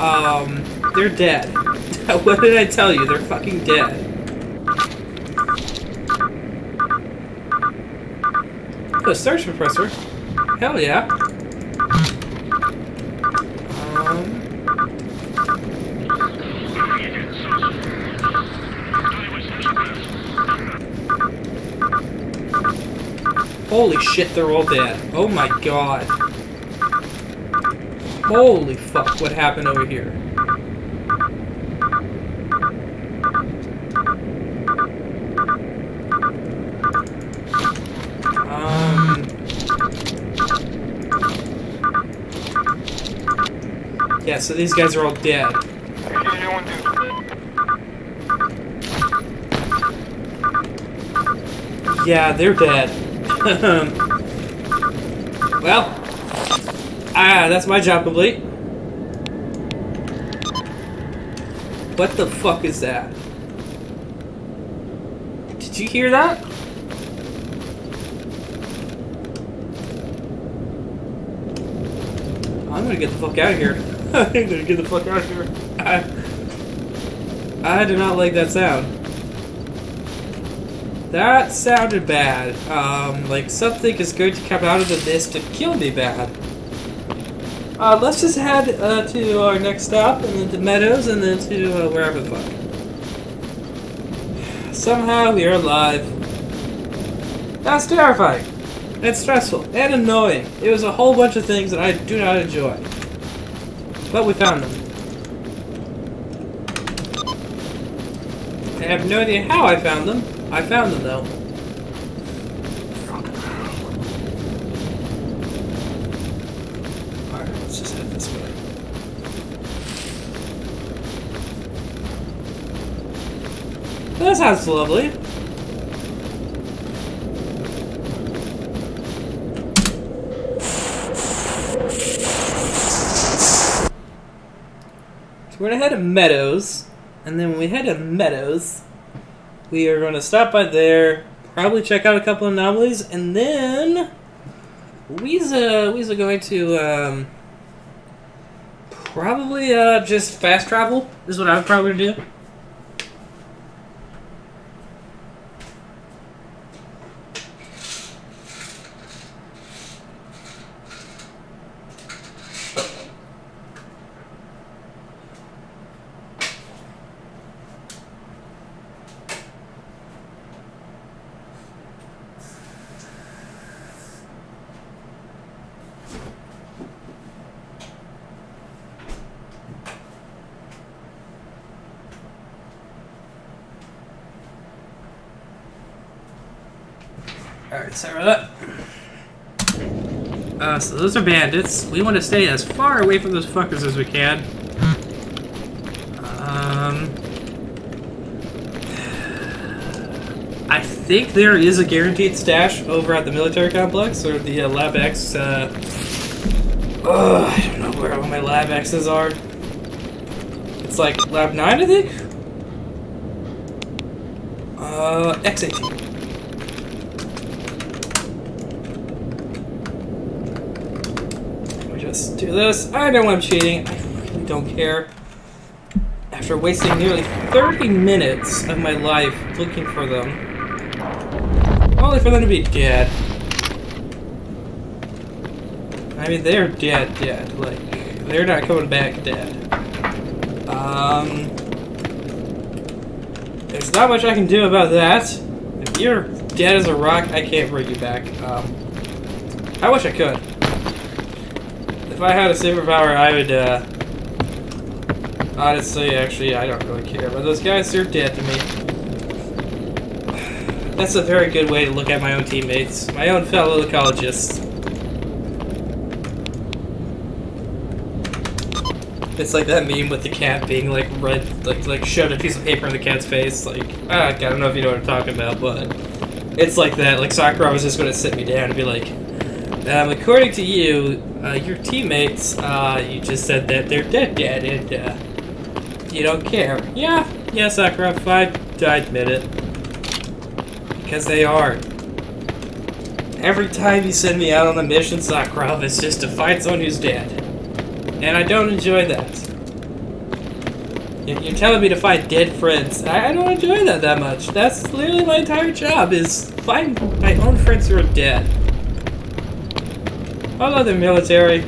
Um. They're dead. what did I tell you? They're fucking dead. Oh, search suppressor. Hell yeah. Um. Holy shit, they're all dead. Oh my god. Holy fuck, what happened over here? Um. Yeah, so these guys are all dead. Yeah, they're dead. well, ah, that's my job complete. What the fuck is that? Did you hear that? I'm gonna get the fuck out of here. I'm gonna get the fuck out of here. I, I do not like that sound. That sounded bad. Um, like something is going to come out of the mist and kill me bad. Uh, let's just head uh, to our next stop, and then to Meadows, and then to uh, wherever the fuck. Somehow we are alive. That's terrifying. And stressful. And annoying. It was a whole bunch of things that I do not enjoy. But we found them. I have no idea how I found them. I found them though. Alright, let's just head this way. That sounds lovely. So we're gonna head to Meadows, and then when we head to Meadows, we are gonna stop by there, probably check out a couple of anomalies, and then we's uh going to um probably uh just fast travel is what I would probably gonna do. Alright, sorry about that. Uh, so those are bandits. We want to stay as far away from those fuckers as we can. Um, I think there is a guaranteed stash over at the military complex or the uh, Lab X. Uh, oh, I don't know where all my Lab X's are. It's like Lab 9, I think? Uh, X18. Let me just do this. I know I'm cheating. I really don't care. After wasting nearly 30 minutes of my life looking for them, only for them to be dead. I mean, they're dead, dead. Like, they're not coming back dead. Um, there's not much I can do about that. If you're dead as a rock, I can't bring you back. Um, I wish I could. If I had a superpower, I would, uh... Honestly, actually, I don't really care. But those guys, they're dead to me. That's a very good way to look at my own teammates. My own fellow ecologists. It's like that meme with the cat being like red, like like shoved a piece of paper in the cat's face. Like, ah, I don't know if you know what I'm talking about, but it's like that. Like Sakharov was just gonna sit me down and be like, Um, according to you, uh, your teammates, uh, you just said that they're dead dead and, uh, you don't care. Yeah, yeah, Sakharov, I, I admit it. Because they are. Every time you send me out on a mission, Sakharov, it's just to fight someone who's dead. And I don't enjoy that. You- You're telling me to fight dead friends. I I don't enjoy that that much. That's literally my entire job, is find my own friends who are dead. Hello the military.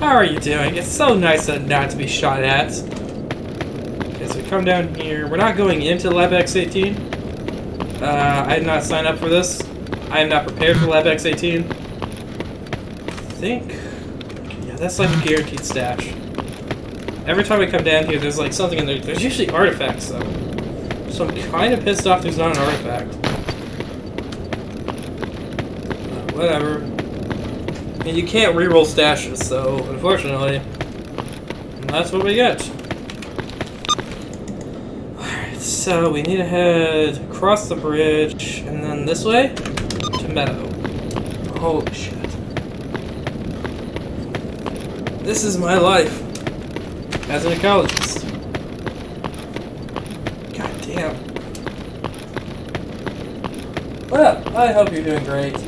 How are you doing? It's so nice not to be shot at. Okay, so we come down here. We're not going into Lab X-18. Uh, I did not sign up for this. I am not prepared for Lab X-18. I think... Yeah, that's like a guaranteed stash. Every time we come down here, there's like something in there. There's usually artifacts, though. So I'm kind of pissed off there's not an artifact. Uh, whatever. Mean, you can't reroll stashes, so unfortunately, that's what we get. Alright, so we need to head across the bridge, and then this way to Meadow. Holy shit. This is my life as an ecologist. God damn. Well, I hope you're doing great.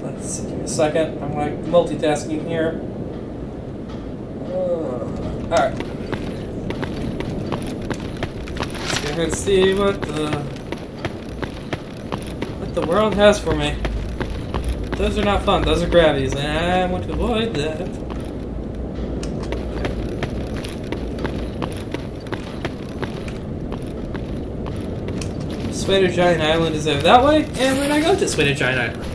Let's see, give me a second. I'm like multitasking here. Uh, Alright. Let's go ahead and see what the what the world has for me. Those are not fun, those are gravities, and I want to avoid that. Pseudogiant Island is over that way, and we're not going to Pseudogiant Island.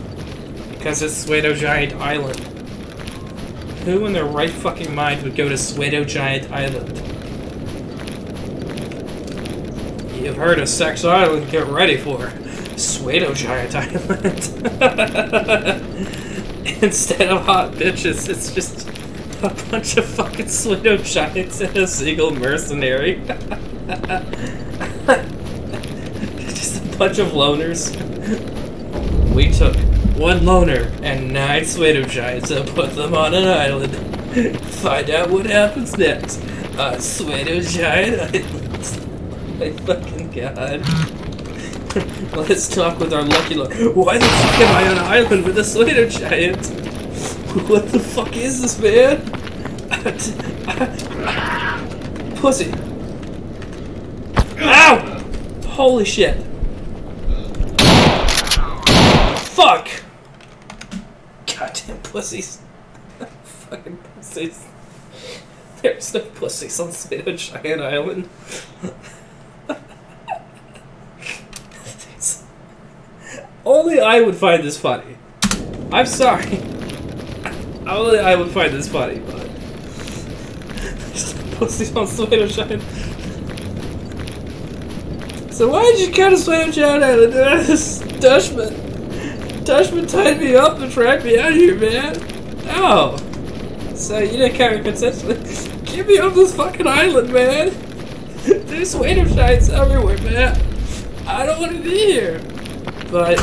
Because it's Pseudogiant Island. Who in their right fucking mind would go to Pseudogiant Island? You've heard of Sex Island, get ready for Pseudogiant Island. Instead of hot bitches, it's just a bunch of fucking Pseudogiants and a single mercenary. just a bunch of loners. We took one loner and nine Pseudogiants and put them on an island. Find out what happens next on Pseudogiant Island. My fucking god. Let's talk with our lucky lo- Why the fuck am I on an island with a Pseudogiant? What the fuck is this, man? Pussy. Ow! Holy shit. Fuck! Pussies. Fucking pussies. There's no pussies on Pseudogiant Island. Only I would find this funny. I'm sorry. Only I would find this funny, but. There's no pussies on Pseudogiant so why did you come to Pseudogiant Island? Dutchman. Dutchman tied me up and dragged me out of here, man. Oh. So you didn't carry consensually. Get me off this fucking island, man. There's Pseudogiants everywhere, man. I don't want to be here. But...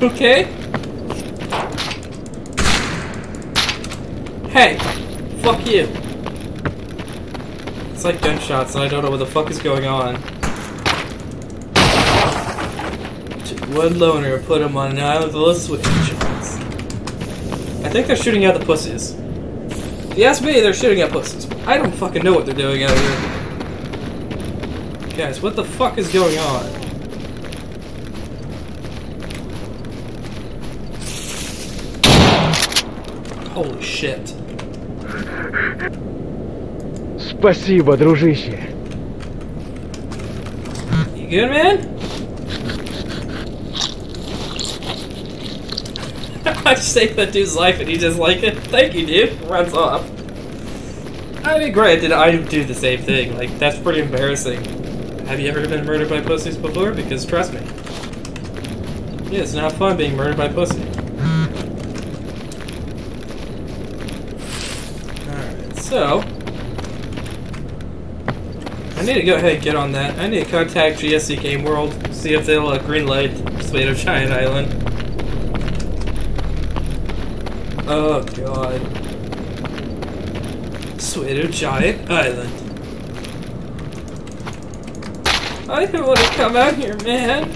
okay. Hey. Fuck you. It's like gunshots and I don't know what the fuck is going on. Took One loner, put him on an island full of switch shots. I think they're shooting at the pussies. If you ask me, they're shooting at pussies. I don't fucking know what they're doing out here. Guys, what the fuck is going on? Holy shit. Спасибо, дружище. You good, man? I saved that dude's life and he just like it. Thank you, dude. Runs off. I mean, granted, I do the same thing. Like, that's pretty embarrassing. Have you ever been murdered by pussies before? Because trust me. Yeah, it's not fun being murdered by pussy. Alright, so. I need to go ahead and get on that. I need to contact GSC Game World, see if they'll uh, greenlight Pseudogiant Island. Oh god. Pseudogiant Island. I didn't want to come out here, man.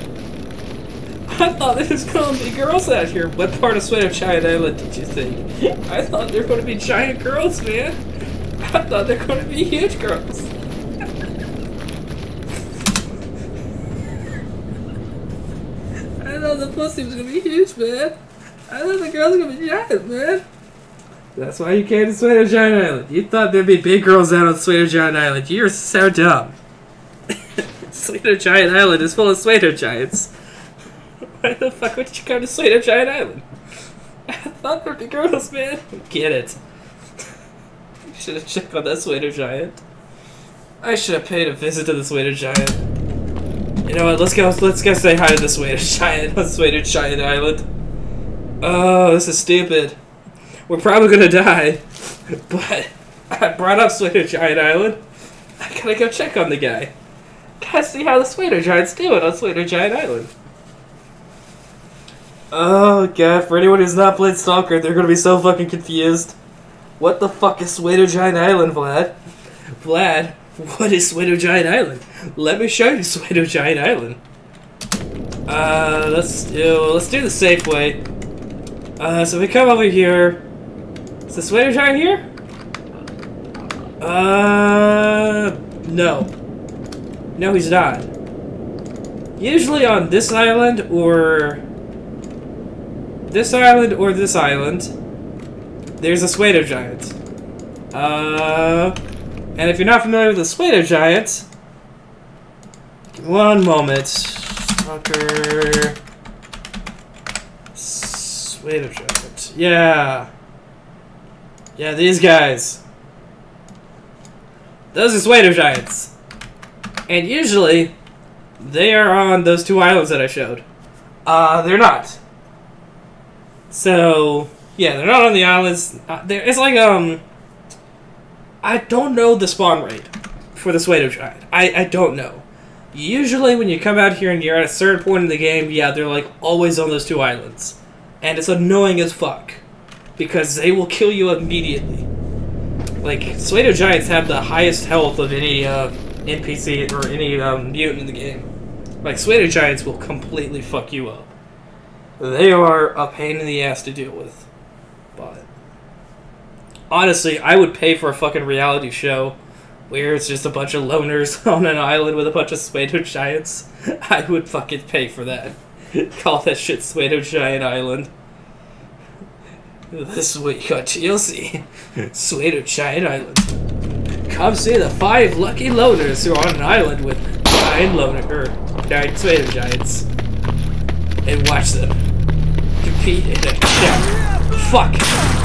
I thought there was to be girls out here. What part of Pseudogiant Island did you think? I thought there were going to be giant girls, man. I thought there were going to be huge girls. I thought the pussy was gonna be huge, man. I thought the girls were gonna be giant, man. That's why you came to Pseudogiant Island. You thought there'd be big girls out on Pseudogiant Island. You're so dumb. Pseudogiant Island is full of Pseudogiants. Why the fuck would you come to Pseudogiant Island? I thought there'd be girls, man. Get it. You should have checked on that Pseudogiant. I should have paid a visit to the Pseudogiant. You know what? Let's go. Let's go say hi to the Pseudogiant on Pseudogiant Island. Oh, this is stupid. We're probably gonna die, but I brought up Pseudogiant Island. I gotta go check on the guy. Gotta see how the Pseudogiant's doing on Pseudogiant Island. Oh god! For anyone who's not played Stalker, they're gonna be so fucking confused. What the fuck is Pseudogiant Island, Vlad? Vlad, what is Pseudogiant Island? Let me show you Pseudogiant Island. Uh, let's do let's do the safe way. Uh, so we come over here. Is the Pseudogiant here? Uh, no. No, he's not. Usually on this island or this island or this island, there's a Pseudogiant. Uh. And if you're not familiar with the Pseudogiant, one moment. Fucker. Pseudogiant. Yeah. Yeah, these guys. Those are Pseudogiants. And usually, they are on those two islands that I showed. Uh, they're not. So, yeah, they're not on the islands. Uh, it's like, um... I don't know the spawn rate for the Pseudogiant. I, I don't know. Usually when you come out here and you're at a certain point in the game, yeah, they're like always on those two islands. And it's annoying as fuck. Because they will kill you immediately. Like, Pseudogiants have the highest health of any uh, NPC or any um, mutant in the game. Like, Pseudogiants will completely fuck you up. They are a pain in the ass to deal with. But honestly, I would pay for a fucking reality show where it's just a bunch of loners on an island with a bunch of Pseudogiants. I would fucking pay for that. Call that shit Pseudogiant Island. This week on TLC, Pseudogiant Island. Come see the five lucky loners who are on an island with giant loner er, or giant Pseudogiants, and watch them compete in a yeah. Fuck!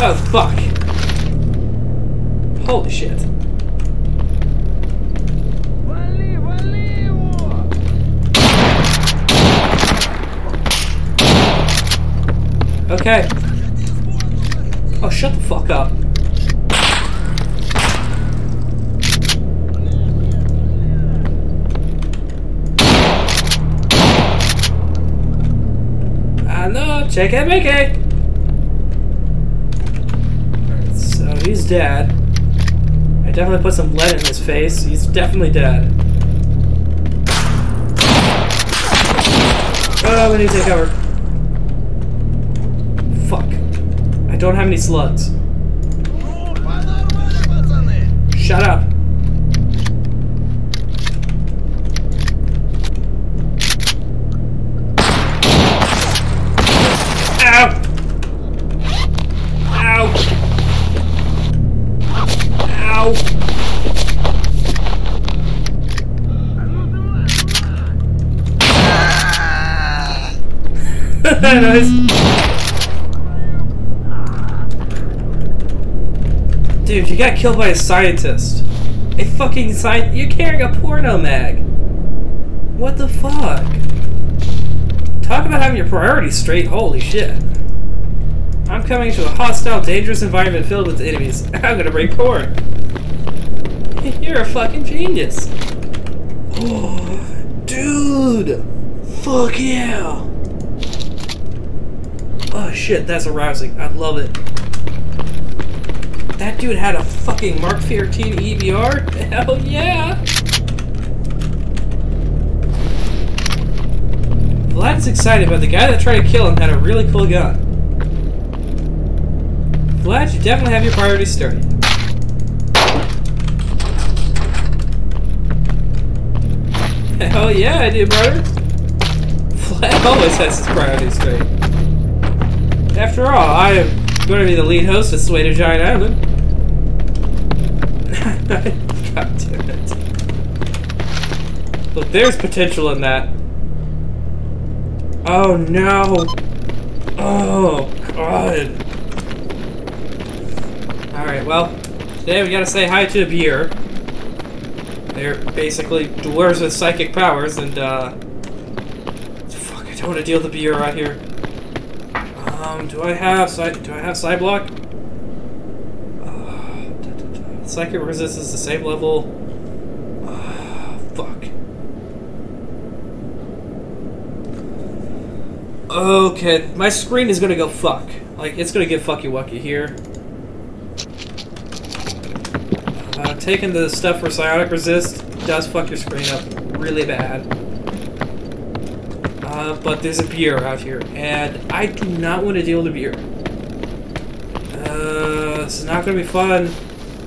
Oh fuck! Holy shit! Okay. Oh, shut the fuck up. I know, check it, Mickey. Alright, so he's dead. I definitely put some lead in his face. He's definitely dead. Oh, we need to take cover. Fuck. I don't have any slugs. Shut up. Ow! Ow! Ow! nice. Dude, you got killed by a scientist. A fucking sci- You're carrying a porno mag. What the fuck? Talk about having your priorities straight. Holy shit. I'm coming to a hostile, dangerous environment filled with enemies. I'm gonna bring porn. You're a fucking genius. Oh, Dude! Fuck yeah! Oh shit, that's arousing. I love it. That dude had a fucking Mark 13 EBR? Hell yeah! Vlad's excited, but the guy that tried to kill him had a really cool gun. Vlad, you definitely have your priorities straight. Hell yeah, I do, brother. Vlad always has his priorities straight. After all, I am going to be the lead host of Pseudogiant Island. God damn it. Look, there's potential in that. Oh no! Oh god! Alright, well, today we gotta say hi to a burer. They're basically dwarves with psychic powers, and uh. Fuck, I don't want to deal with the burer right here. Um, do I have side? Do I have side block? Psychic resistance the same level. Uh, fuck. Okay, my screen is gonna go fuck. Like, it's gonna get fucky wucky here. Uh, taking the stuff for psionic resist does fuck your screen up really bad. Uh, but there's a burer out here, and I do not want to deal with a burer. Uh, this is not gonna be fun.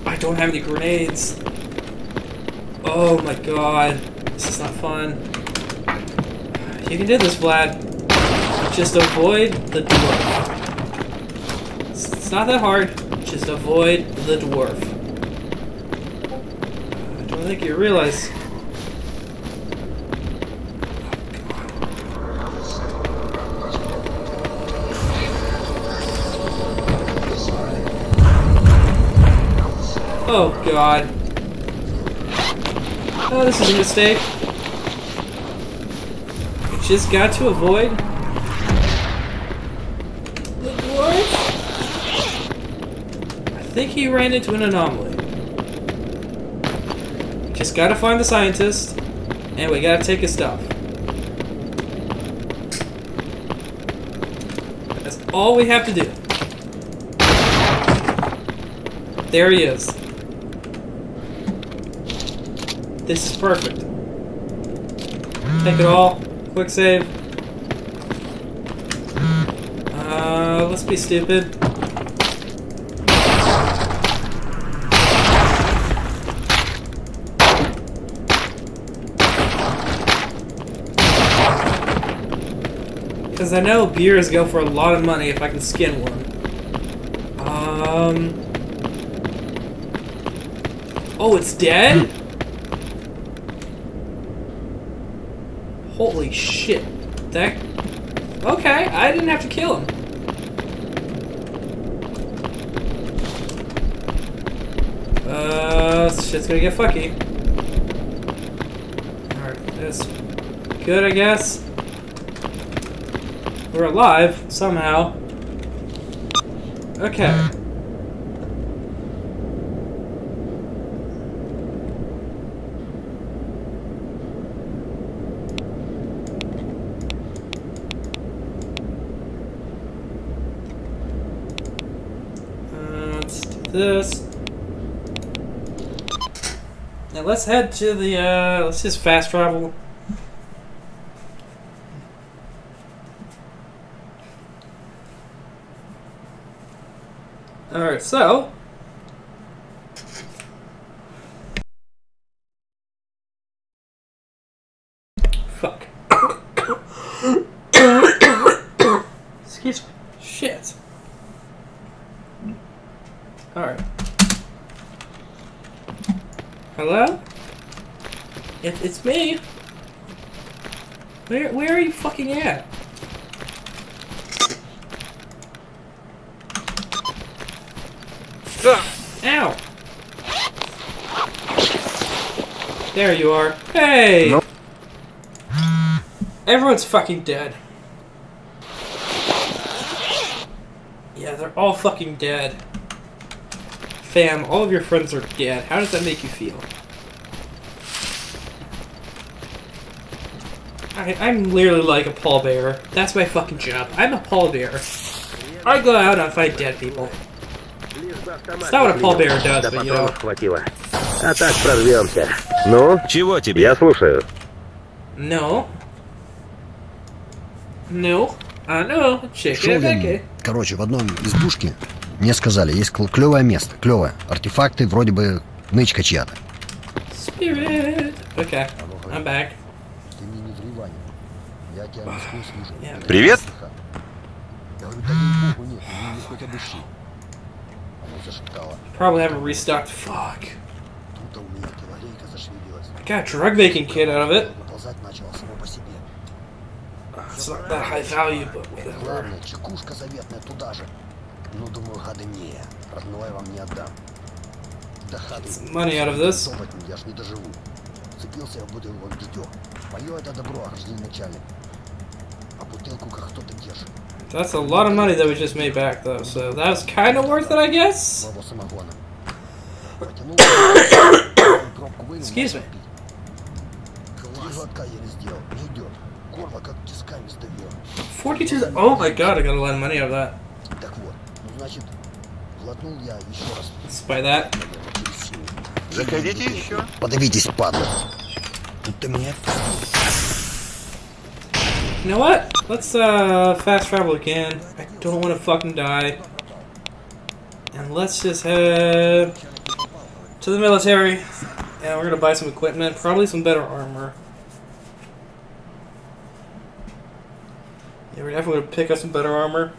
I don't have any grenades. Oh my god, this is not fun. You can do this, Vlad. Just avoid the dwarf. It's not that hard. Just avoid the dwarf. I don't think you realize. Oh god. Oh, this is a mistake. You just got to avoid the dwarf. I think he ran into an anomaly. Just gotta find the scientist, and we gotta take his stuff. That's all we have to do. There he is. This is perfect. Take it all. Quick save. Uh, let's be stupid. Because I know burers go for a lot of money if I can skin one. Um. Oh, it's dead? Holy shit. That... Okay, I didn't have to Uh, shit's gonna get fucky. Alright, that's good, I guess. We're alive, somehow. Okay. Uh, let's do this. Now let's head to the, uh, let's just fast travel. Alright, so. Fuck. Excuse me. Shit. Alright. Hello? It, it's me. Where, where are you fucking at? Ow! There you are. Hey! Nope. Everyone's fucking dead. Yeah, they're all fucking dead. Fam, all of your friends are dead. How does that make you feel? I, I'm literally like a pallbearer. That's my fucking job. I'm a pallbearer. I go out and fight dead people. It's not what a pallbearer does, Да but you know. патронов хватило. А так прорвемся. Ну? Чего тебе? Я слушаю. Ну? Ну? Алло, чеки Короче, в одном избушке мне сказали, есть кл клевое место, клевое. Артефакты, вроде бы нычка чья-то. Привет, Okay, I'm back. Привет? Тут у меня телогрейка зашевелилась. I got a drug making kit out of it. Наползать начала само по себе. It's not that high value, but whatever. Главное, чекушка заветная туда же. Ну, думаю, гады не. Родное вам не отдам. До хаты. money out of this. Топать я ж не доживу. Цепился я в бутылку как дитё. Мое это добро, гражданин начальник. А бутылку как кто-то держит. That's a lot of money that we just made back, though, so that was kind of worth it, I guess. Слава тисками сдавило. 42. Oh my god, I got a lot of money out of that. Так вот, ну значит, глотнул я еще раз. Let's buy that. наверное, через силу. Заходите еще. Подавитесь, падла. Тут ты мне You know what? Let's uh fast travel again. I don't want to fucking die. And let's just head to the military. And we're gonna buy some equipment, probably some better armor. Yeah, we're definitely gonna pick up some better armor.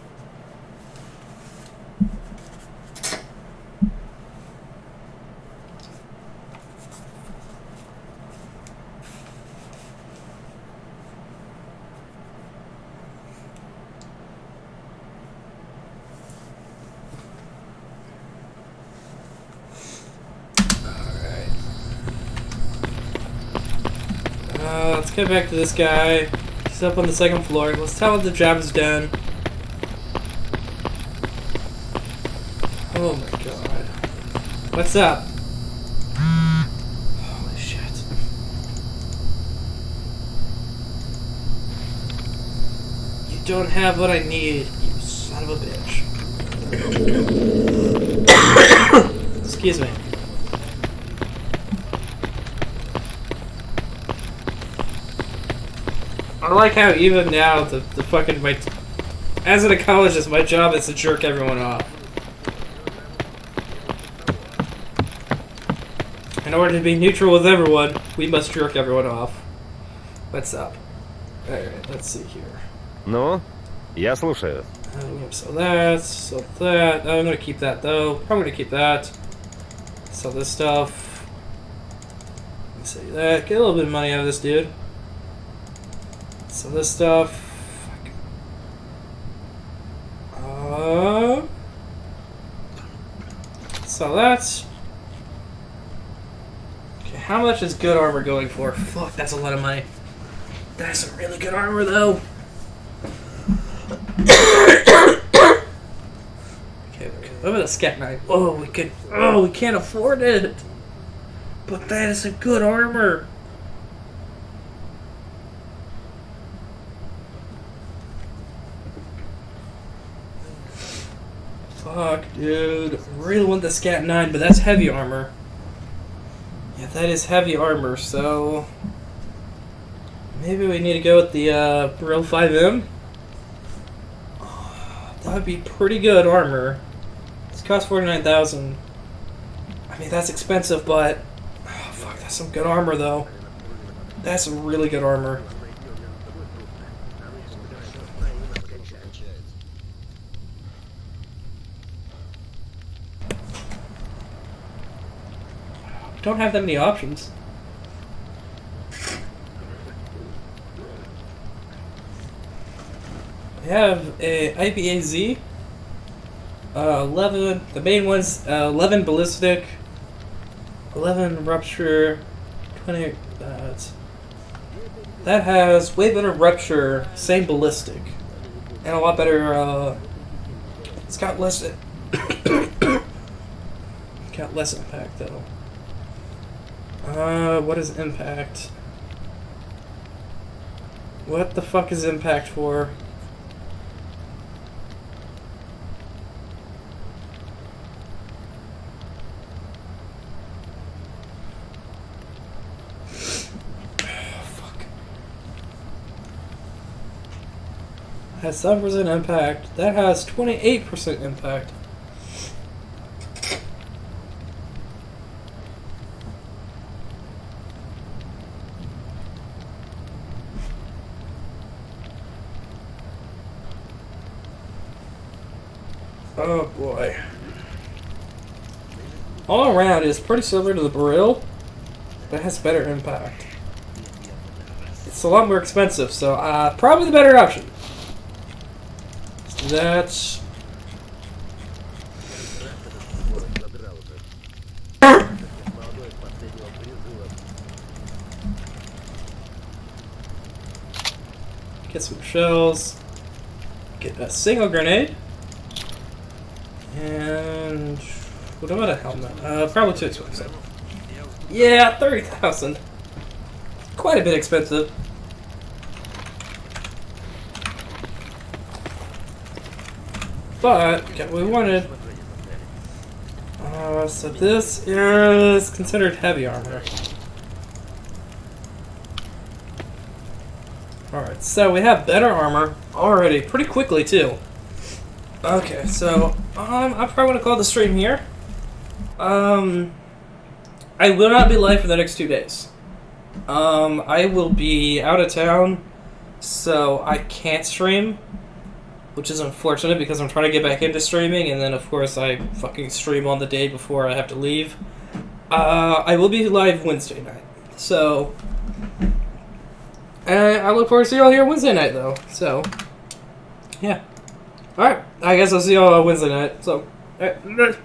Uh, let's back to this guy. He's up on the second floor. Let's tell him the job is done. Oh my god. What's up? Holy shit. You don't have what I need, you son of a bitch. Excuse me. I like how even now the, the fucking my as an ecologist my job is to jerk everyone off. In order to be neutral with everyone, we must jerk everyone off. What's up? Alright, let's see here. Ну, я слушаю. I'm gonna sell that, sell that. I'm gonna keep that though. I'm gonna keep that. Sell this stuff. Say that. Get a little bit of money out of this dude. Sell this stuff. Uh, sell that. Okay, how much is good armor going for? Fuck, that's a lot of money. That's some really good armor though. Okay. What about the scat knife? Oh, we could. Oh, we can't afford it. But that is a good armor. Fuck, dude. Really want the scat nine, but that's heavy armor. Yeah, that is heavy armor. So maybe we need to go with the uh, Beryl 5M. That would be pretty good armor. It's cost forty nine thousand. I mean that's expensive, but oh, fuck, that's some good armor though. That's some really good armor. Don't have that many options. We have a IPAZ, uh, 11, the main one's uh, 11 ballistic, 11 rupture, 20, uh, that has way better rupture, same ballistic, and a lot better, uh, it's got less, got less impact though. Uh, what is impact? What the fuck is impact for? Has 7% impact. That has 28% impact. Oh boy. All around is pretty similar to the Beryl, but it has better impact. It's a lot more expensive, so uh, probably the better option. That's Get some shells. Get a single grenade. And what about a helmet? Uh, probably too expensive. Yeah, thirty thousand. Quite a bit expensive. But get what we wanted. Uh, so this is considered heavy armor. Alright, so we have better armor already, pretty quickly too. Okay, so um, I probably want to call the stream here. Um, I will not be live for the next two days. Um, I will be out of town, so I can't stream, which is unfortunate because I'm trying to get back into streaming, and then of course I fucking stream on the day before I have to leave. Uh, I will be live Wednesday night, so and I look forward to see you all here Wednesday night, though. So, yeah. Alright, I guess I'll see you all Wednesday night. So, alright.